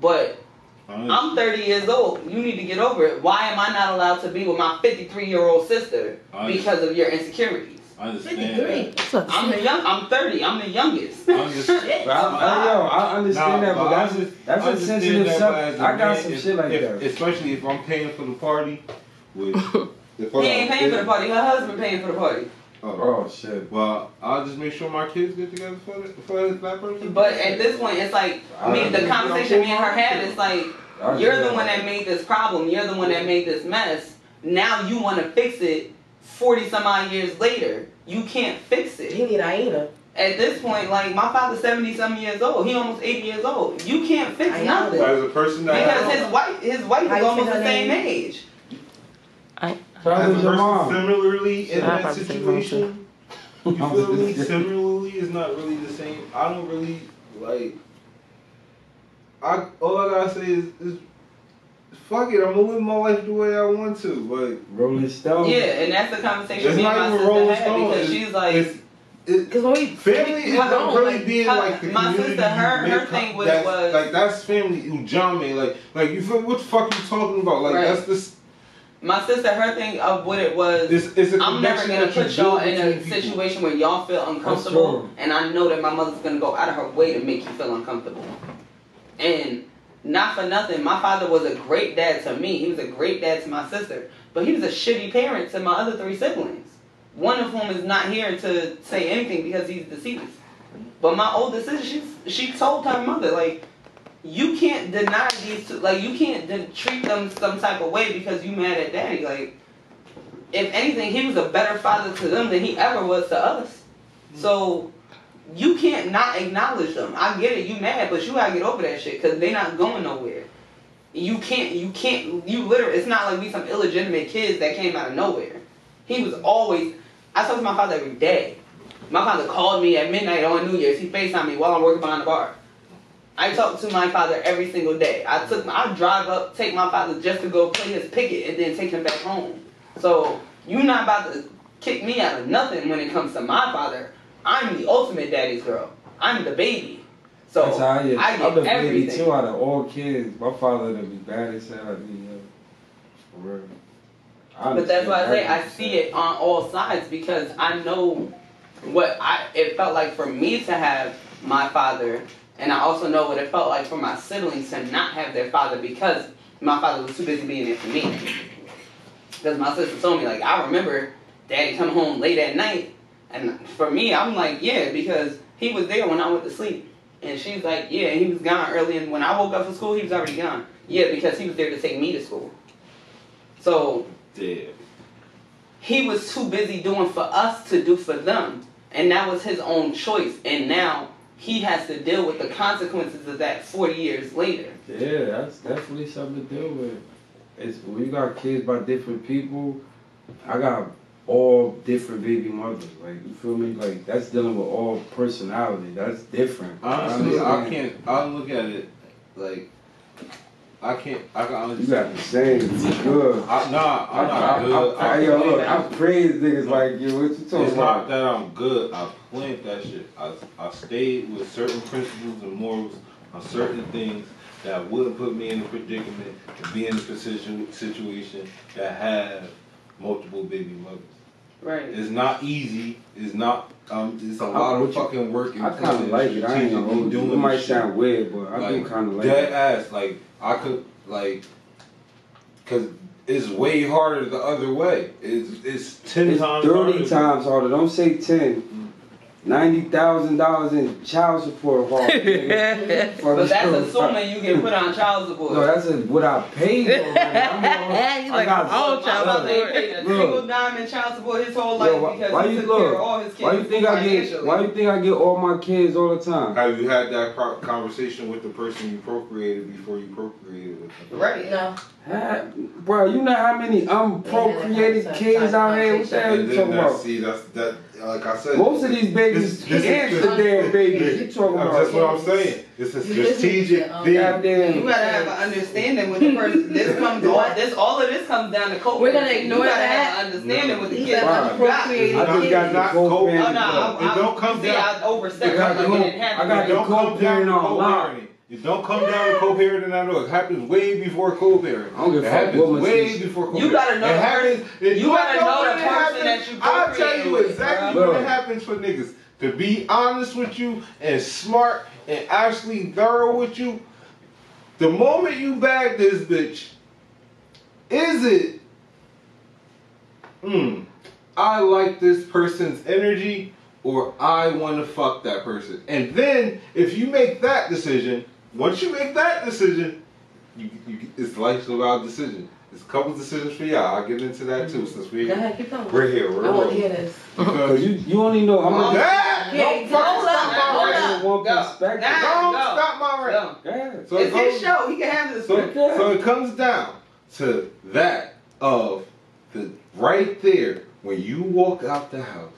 But I'm 30 years old. You need to get over it. Why am I not allowed to be with my 53 year old sister because of your insecurities? I understand. 53. that. I'm the young. I'm 30. I'm the youngest. I understand. Shit. But I, I, yo, I understand Nah, that, but that's I a, under- that's I a understand sensitive that, subject. I got man, some if- shit like if- that. Especially if I'm paying for the party. With, if He ain't paying for the party. Her husband paying for the party. Oh. Oh shit. Well, I'll just make sure my kids get together for the, for that person. But at this point, it's like me. The conversation me and her had is like, I you're the one that made this problem. You're the one that made this mess. Now you want to fix it. Forty some odd years later, you can't fix it. He need Aina. At this point, like my father's seventy some years old. He almost eighty years old. You can't fix I know. nothing as a person that because his wife, his wife How is you almost the same name? age. I, How as a old is your person mom? similarly in I'll that probably say mom, situation, you feel me? Similarly is not really the same. I don't really like. I all I gotta say is, is fuck it. I'm gonna live my life the way I want to. Like Rolling Stone. Yeah, and that's the conversation it's me and not my sister Rolling had Stone. because she's like. it's, Because when we Family is Hold not on, really like, being like the my community. sister, her- her thing was- that's- was- like that's family who John made. Like like you feel what the fuck you talking about? Like Right. that's this. My sister, her thing of what it was. It's, it's a I'm never gonna put y'all in a people. situation where y'all feel uncomfortable, and I know that my mother's gonna go out of her way to make you feel uncomfortable. And not for nothing, my father was a great dad to me. He was a great dad to my sister, but he was a shitty parent to my other three siblings. One of whom is not here to say anything because he's deceased. But my oldest sister, she she told her mother like, you can't deny these two, like you can't de- treat them some type of way because you mad at daddy. Like, if anything, he was a better father to them than he ever was to us. So you can't not acknowledge them. I get it, you mad, but you gotta get over that shit because they're not going nowhere. You can't, you can't, you literally. It's not like we some illegitimate kids that came out of nowhere. He was always. I talk to my father every day. My father called me at midnight on New Year's. He FaceTimed me while I'm working behind the bar. I talk to my father every single day. I took I drive up, take my father just to go play his picket and then take him back home. So you're not about to kick me out of nothing when it comes to my father. I'm the ultimate daddy's girl. I'm the baby. So That's how I get. I I'm the get baby everything. too out of all kids. My father to be bad as hell at me. For real. I But that's why I say I see it on all sides because I know what I it felt like for me to have my father, and I also know what it felt like for my siblings to not have their father because my father was too busy being there for me. Because my sister told me like I remember daddy come home late at night, and for me I'm like yeah because he was there when I went to sleep. And she's like, yeah, he was gone early, and when I woke up for school, he was already gone. Yeah, because he was there to take me to school. So Damn. he was too busy doing for us to do for them. And that was his own choice. And now he has to deal with the consequences of that 40 years later. Yeah, that's definitely something to deal with. It's when you got kids by different people. I got all different baby mothers. Like you feel me? Like that's dealing with all personality. That's different. Honestly, I understand. can't. I look at it like I can't. I can You understand. got the same. It's good. I, nah, I, I'm not I, good. I, I, yo, look, I praise niggas like you. What you talking It's not that I'm good. I plant that shit. I, I stayed with certain principles and morals on certain things that wouldn't put me in a predicament to be in a position situation that have multiple baby mothers. Right. It's not easy. It's not. Um. It's a lot what of you- fucking work. and I kind of like it. I ain't gonna hold you. It doing might this shit. sound weird, but I do kind of like dead it. ass. Like I could like, cause it's way harder the other way. It's it's ten It's times 30 harder. times harder. Don't say 10. $90,000 in child support hard. nigga. For But that's show. assuming you get put on child support. No, that's a, what I paid already. I'm He's I like, got My child brother ain't support. paid a Look. single dime in child support his whole life Yo, why, because why he you took care of all his kids Why you think I get? Why you think I get all my kids all the time? Have you had that pro- conversation with the person you procreated before you procreated with them? Right. No. Ha- Bro, you know how many unprocreated kids out here? What the hell you talking about? see, that's that. Uh, like I said, Most of these babies This- this is- Amsterdam babies. You talking about? That's what I'm saying. It's a strategic to, thing. You Goddamn. gotta have an understanding with the person. This comes all this all of this comes down to co We're gonna ignore You gotta that? have an understanding with the You kid. said Right. You got- unappropriated I just got Not co co- Oh parent. no, I, It don't come see, down- I overstepped. It got I'm the like, whole- it didn't. I got It the don't come down to co-parenting on lock. co-parenting. It don't come down to co-parenting. I know it happens way before co-parenting. I don't give a It fuck happens what my way sister- before You co-parenting. gotta know It the happens. it- you gotta don't know the when it person happens. that you I'll tell you exactly bruh. what it happens for niggas. To be honest with you and smart and actually thorough with you, the moment you bag this bitch, is it, hmm, I like this person's energy or I want to fuck that person. And then if you make that decision, once you make that decision, you, you, it's life's about decision. It's a couple decisions for y'all. I'll get into that too since we, Go ahead, keep going. we're here. We're I want to hear this. Cause you, you only know how much. Ah! Yeah, Don't fucking hold up, stop my hold rant. up. One Go. perspective. Nah. Don't Go. stop my rant. Go. Yeah. So it It's his show. He can have this. So, Okay. so it comes down to that of the right there when you walk out the house.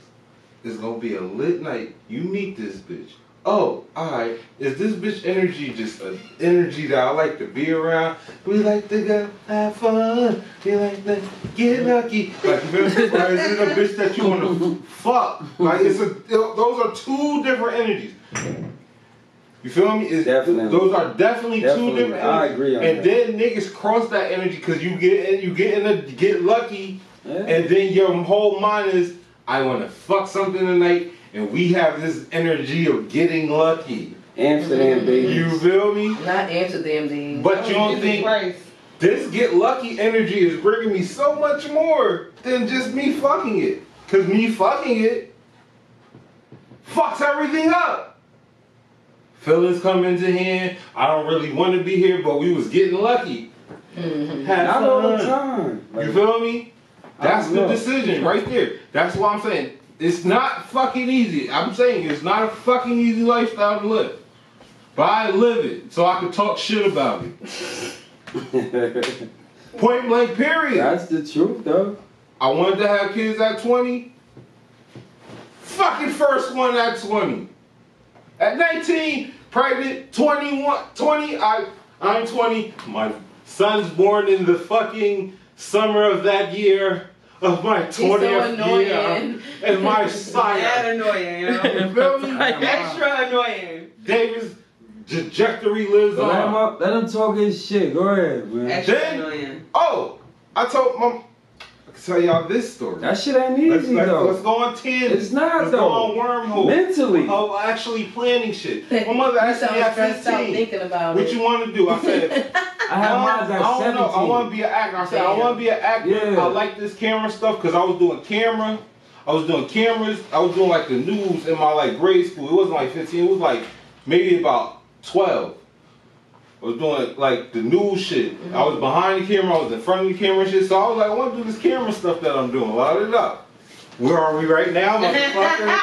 It's gonna be a lit night. You meet this bitch. Oh, alright. Is this bitch energy just an energy that I like to be around? We like to go have fun. We like to get lucky. Like, you feel me? or is it a bitch that you wanna fuck? Like, it's a. Those are two different energies. You feel me? It's, Definitely. Those are definitely, two Definitely. different. I agree on and that. then niggas cross that energy because you get in, you get in a get lucky, Yeah. and then your whole mind is I want to fuck something tonight, and we have this energy of getting lucky. Amsterdam baby. You feel me? Not Amsterdam, dude. But you don't Jesus think Christ. this get lucky energy is bringing me so much more than just me fucking it? Cause me fucking it fucks everything up. Feelings come into hand. I don't really want to be here, but we was getting lucky. Mhm. Have Not all the fun. time. Like, You feel me? That's the decision right there. That's what I'm saying. It's not fucking easy. I'm saying it's not a fucking easy lifestyle to live. But I live it so I can talk shit about it. Point blank, period. That's the truth, though. I wanted to have kids at 20. Fucking first one at 20. At 19, pregnant, 21, 20, I, I'm 20. My son's born in the fucking summer of that year of my 20th so year. And my Mad sire. annoying, you know? you feel me? Extra annoying. David's trajectory lives So let him on. up, let him talk his shit. Go ahead, man. Extra Then- annoying. Oh, I told my, I can tell y'all this story. That shit ain't Let's, easy let's, though. let's go on 10. It's not Let's though. go on wormhole. Mentally. Of actually planning shit. My mother You asked me at stressed out 15, thinking about what it. you want to do? I said, I had I, mine at I don't 17. know. I want to be an actor. I said, I want to be an actor. Yeah. I like this camera stuff because I was doing camera. I was doing cameras. I was doing like the news in my like grade school. It wasn't like 15. It was like maybe about 12. I was doing like the new shit. I was behind the camera. I was in front of the camera and shit. So I was like, I want to do this camera stuff that I'm doing. Loud it up. Where are we right now, motherfucker?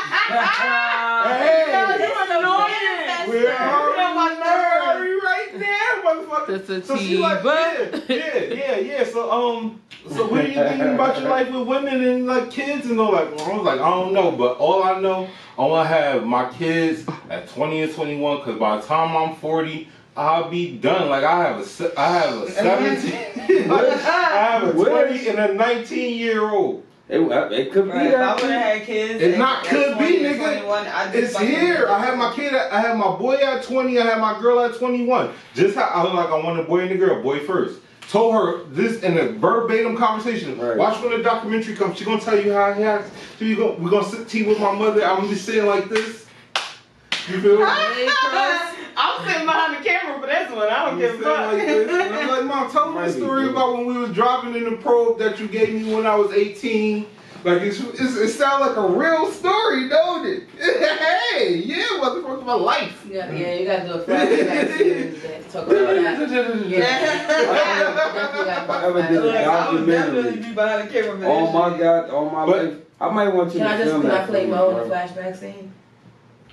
hey, You're annoying. where are we? You're my Where are we right now, motherfucker? That's a So she like, yeah, yeah, yeah, yeah. So um, so what are you thinking about your life with women and like kids and all like? I was like, I don't know, but all I know, I want to have my kids at 20 and 21. Cause by the time I'm 40, I'll be done. Like I have a, se- I have a seventeen, I have a Where twenty and a nineteen year old. It, it could be Right, if I would have had kids, It's not could be, 20 or nigga. It's here. I have my kid. At, I have my boy at twenty. I have my girl at twenty one. Just how I was like, I want a boy and a girl. Boy first. Told her this in a verbatim conversation. Right. Watch when the documentary comes. She gonna tell you how he has. So you go. We gonna sit tea with my mother. I'm gonna be sitting like this. You feel me? I'm sitting behind the camera for this one. I don't I'm give a sitting like this. I'm fuck. like, Mom, tell me Might the story about when we was driving in the probe that you gave me when I was 18. Like, it's, it's, it sounds like a real story, don't it? hey, yeah, motherfucker, my life. Yeah, yeah, you gotta do a flashback series and talk about that. Definitely gotta do a I ever did a Look, I would definitely documentary. be behind the camera Oh my god, oh my But- life. I might want you Can to I just film can I that. play for me, in the flashback scene?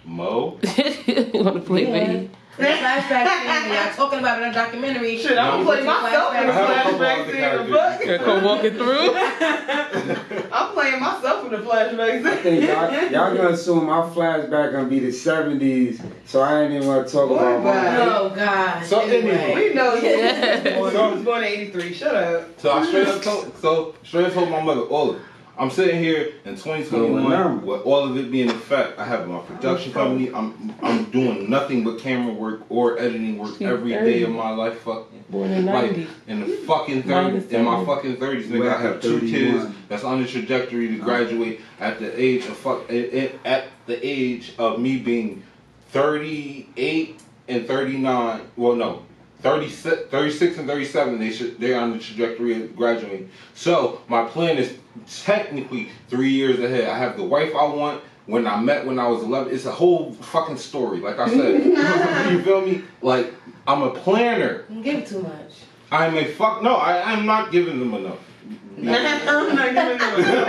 Mo? you want to play Yeah. me? In flashback scene, y'all talking about it in a documentary. Shit, I'm No. gonna play myself in the I a couple flashback other scene. characters. The Gonna fuck? come walking through. I'm playing myself in the flashback I think y'all, y'all gonna assume my flashback gonna be the 70s, so I ain't even wanna talk Boy, about bye. my. Oh God. So anyway. we know you Yeah. was born, was born in 83. Shut up. So I straight up told, so straight up told my mother, all of it. I'm sitting here in 2021 with all of it being a fact. I have my production company. I'm I'm doing nothing but camera work or editing work She's every 30. day of my life. Fucking Born in like 90. in the fucking 30s, in my fucking 30s, nigga. I have two kids that's on the trajectory to graduate at the age of fuck at, at- at the age of me being 38 and 39. Well, no. 36, 36 and 37 they should they're on the trajectory of graduating. So my plan is technically three years ahead. I have the wife i want. When i met when i was 11 it's a whole fucking story like i said. You feel me? Like i'm a planner. Don't give too much. i'm a fuck no I, i'm not giving them enough. I'm not giving them enough.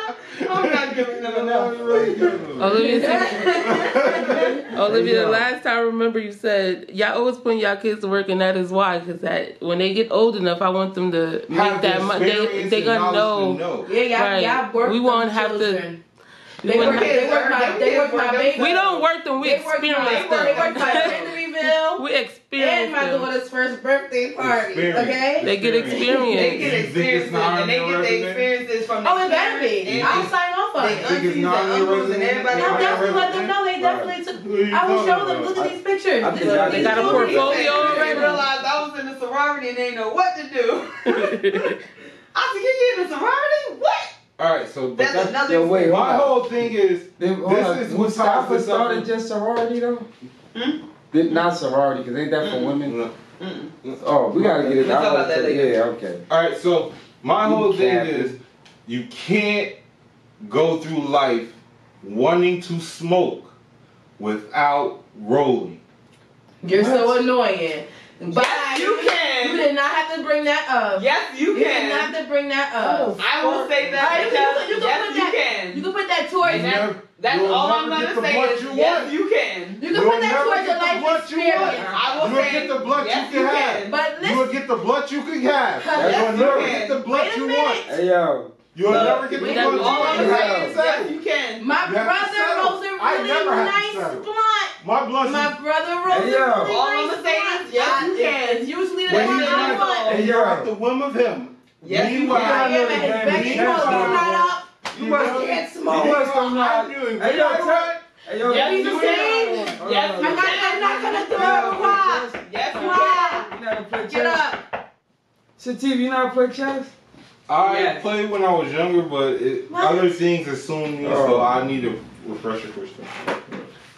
I'm not giving them enough. Olivia, said- Olivia, the last time I remember you said y'all always putting y'all kids to work, and that is why. Because that when they get old enough, I want them to make Have that money. They experience they and gonna knowledge know. to Yeah, y'all, Right. y'all work We them won't have to- children. We They wouldn't work, they work my, Them they work my baby. We don't work them. We They work my, experience they work, they work my them. Henryville We and my them. daughter's first birthday party. Experience. Okay. They get experience. They get You think it's experiences and they get the experiences from Oh, it better be. I'll sign off on They it. think it's aunties and not on your uncles and everybody. I'll definitely let them know they definitely took. I will show talking them. Look at these pictures. I This think is- I- They got a children- portfolio I already. realized I was in the sorority and they didn't know what to do. I said, you in the sorority? What? All right so but That's that's, another. Yo, wait, my on. whole thing is Then, This on. is Was what Mustafa up started in- just sorority though? Hmm? Did, not sorority, because ain't that for women? No. Mm-mm. Oh, we gotta get it. We'll I talk was about that later. Yeah, okay. All right, so my You whole thing capping. is you can't go through life wanting to smoke without rolling. You're so annoying. But Yes, you can. You did not have to bring that up. Yes, you can. You did not have to bring that up. Oh, I will say that Alright, you can- because you can yes, put you that- can. You can put that towards that. that- That's you'll all I'm gonna say blunt is you yes, want. you can. You can You'll put that towards your life blunt you want. experience. I will You'll say get the blunt yes, you can can. have. But You will get the blunt you can have. Yes, You'll you never get the blunt Wait a you want. Hey yo, You'll Look, never get the we blunt never- you All I'm want. gonna Yeah. say is yes, you can. my You brother rolls a I really never nice blunt. My blunt My brother rolls Hey, a yo. really All I'm nice is blunt. yes, you can. It's usually the When one I want. And you're at the whim of him. Yes, you Meanwhile, can. I am at his game back. is You gonna canceled. open up? you must can't smoke. You must have I'm not. Hey yo, good. tell. Hey yo, Yes, you you do can. Yes, Hold you on. I'm not, I'm not gonna throw a rock. Yes, you Come can. on. You know how to play Get up. Sativ, you know how to play chess? I Yes. played when I was younger, but it, other things assume me, Oh. so I need a refresher first.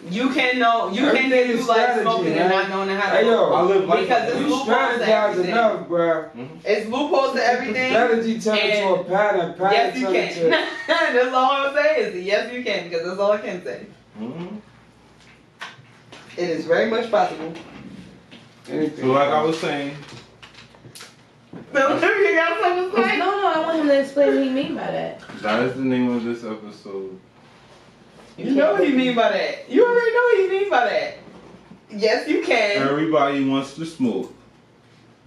You can know. You can Everything do is like strategy, smoking man. and not knowing how to. Hey yo, I live life Because like it's you loopholes to strategize everything. enough, bruh. It's loopholes to everything. Strategy turns into a And- pattern. Pattern Yes, you can. into. that's all I'm gonna is yes, you can because that's all I can say. Mhm. It is very much possible. Anything. So like I was saying, So you got something to No, say? no, I want him to explain what he mean by that. that is the name of this episode. You know what he mean by that. You already know what he mean by that. Yes, you can. Everybody wants to smoke,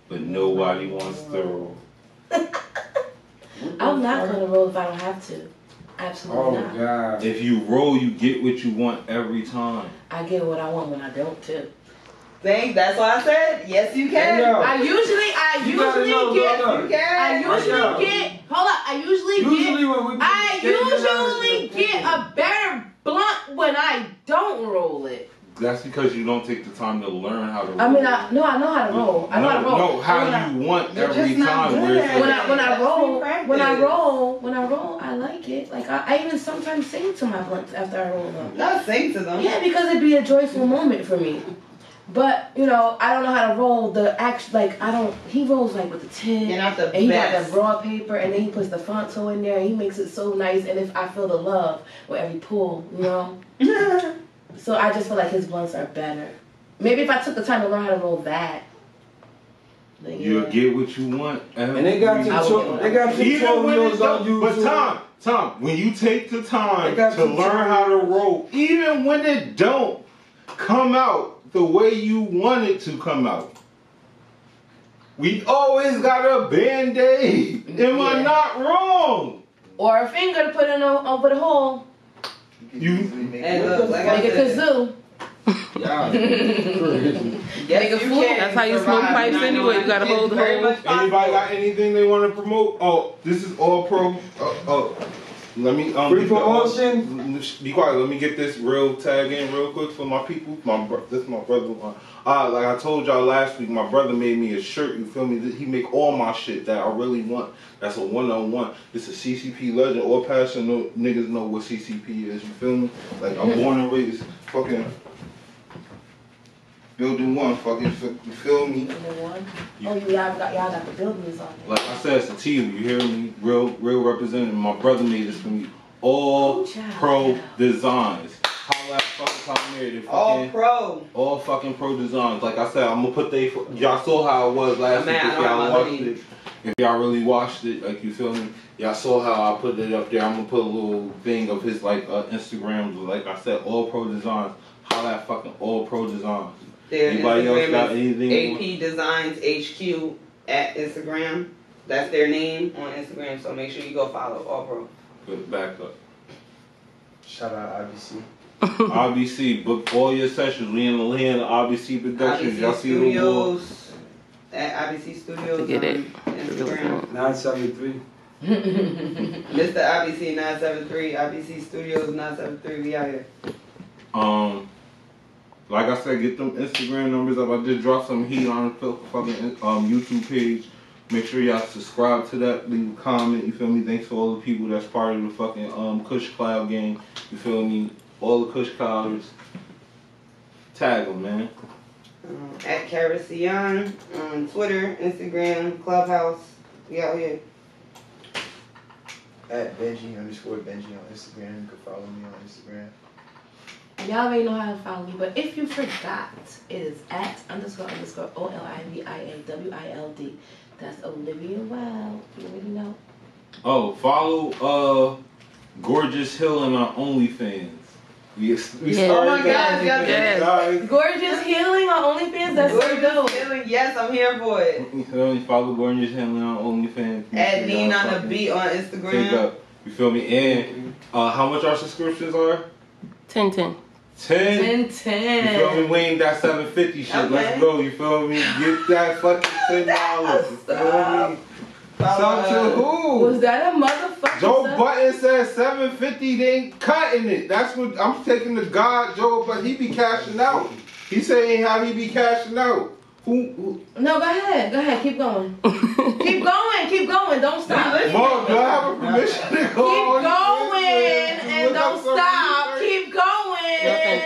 but nobody wants to roll. I'm not gonna roll if I don't have to. Absolutely Oh not. God. If you roll, you get what you want every time. I get what I want when I don't too. Thanks. That's why I said yes. You can. Hey, yo. I usually, I You usually know, get, brother. You can. I usually Yeah. get. Hold up, I usually, Usually get. when we I usually get a better blunt when I don't roll it. That's because you don't take the time to learn how to roll. I mean, I no, I know how to roll. I know how to no, roll. no, When how I- you want You're every time. Where it's like, when I when I roll when I roll when I roll I like it. Like I, I even sometimes sing to my blunts after I roll them. Not sing to them. Yeah, because it'd be a joyful moment for me. But you know, I don't know how to roll the act. Like I don't. He rolls like with the tin. You're not the and he got the broad paper, and then he puts the fonto in there, and he makes it so nice. And if I feel the love with every pull, you know. so I just feel like his blunts are better. Maybe if I took the time to learn how to roll that. Then You'll get what you want. Every And they got I your will tw- get they got your Even when it wheels on don't, YouTube. but Tom, Tom, when you take the time They to learn how to roll, even when it don't come out the way you want it to come out, we always got a band-aid. Am I not wrong? Or a finger to put in o- over the hole. You You- can easily make And look, like Make a said, kazoo. Yeah. Crazy. yes, you fool. can That's how you smoke pipes And I know anyway. You gotta hold the very hole. much Anybody got anything they want to promote? Oh, this is all pro. Uh, oh, oh. Let me um. Free get the- promotion? Be quiet. Let me get this real tag in real quick for my people. My bro- this is my brother. Uh, like I told y'all last week, my brother made me a shirt. You feel me? He make all my shit that I really want. That's a one on one. It's a CCP legend. All passion know, niggas know what CCP is. You feel me? Like I'm born and raised fucking building one. Fucking you feel me? And then one. Oh, you y'all got y'all got the buildings on there. Like I said, it's a team. You hear me? Real, real representative. My brother made this for me. All Oh, child. pro designs. Holla at fucking Tom Mary. They All fucking, pro. all fucking pro designs. Like I said, I'm gonna put they. Y'all saw how it was last Man, week. If y'all know watched it, if y'all really watched it, like you feel me? Y'all saw how I put it up there. I'm gonna put a little thing of his like uh, Instagrams. Like I said, all pro designs. How that fucking all pro designs. Their Anybody else Instagram got is anything? AP Designs HQ at Instagram. That's their name on Instagram. So make sure you go follow All Pro. Put back up. Shout out IBC. IBC, book all your sessions. We in the land of RBC Productions. Y'all IBC see the. Studios at IBC Studios To get it. on Instagram. Nine seventy three. Mr. IBC 973, IBC Studios 973. We out here. Um, like I said, get them Instagram numbers up. I just dropped some heat on the fucking um YouTube page. Make sure y'all subscribe to that. Leave a comment. You feel me? Thanks to all the people that's part of the fucking um Kush Cloud gang. You feel me? All the Kush Clouders. Tag them, man. Um, at Caracion on Twitter, Instagram, Clubhouse. We out here. At Benji underscore Benji on Instagram. You can follow me on Instagram. Y'all already know how to follow me, but if you forgot, it is at underscore underscore O L I V I A W I L D. That's Olivia Wild. You already know. Oh, follow uh Gorgeous Hill and our OnlyFans. We, we Yeah. started Oh my that. God, yes. Yes. Guys, Gorgeous Healing on OnlyFans. That's so Gorgeous dope. feeling. Yes, I'm here for it. You feel me? Follow Gorgeous Healing on OnlyFans. Make At sure on the beat on Take Instagram. up. You feel me? And uh, how much our subscriptions are? 10 10. Ten. You feel me? 10. We ain't that 750 shit. Okay. Let's go. You feel me? Get that fucking ten dollars. You feel me? Follow, to who? Was that a motherfucker? Joe Budden said 750. They ain't cutting it. That's what I'm taking the God Joe, but he be cashing out. He saying how he be cashing out. Who? who No, go ahead. Go ahead. Keep going. keep going. Keep going. Don't stop. listen. Mom, do I have a permission to go? on going this? and don't stop. Keep going. No,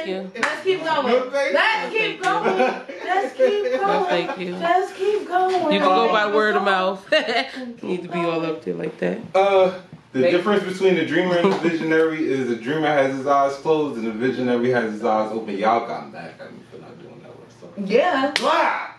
thank you. Let's keep going. thank Let's you. keep going. Let's keep No, going. thank you. Let's keep going. You can go by word of mouth. You Need to be all up there like that. Uh, the Make- difference between the dreamer and the visionary is the dreamer has his eyes closed and the visionary has his eyes open. Y'all got mad at me for not doing that one. So. Yeah. Blah!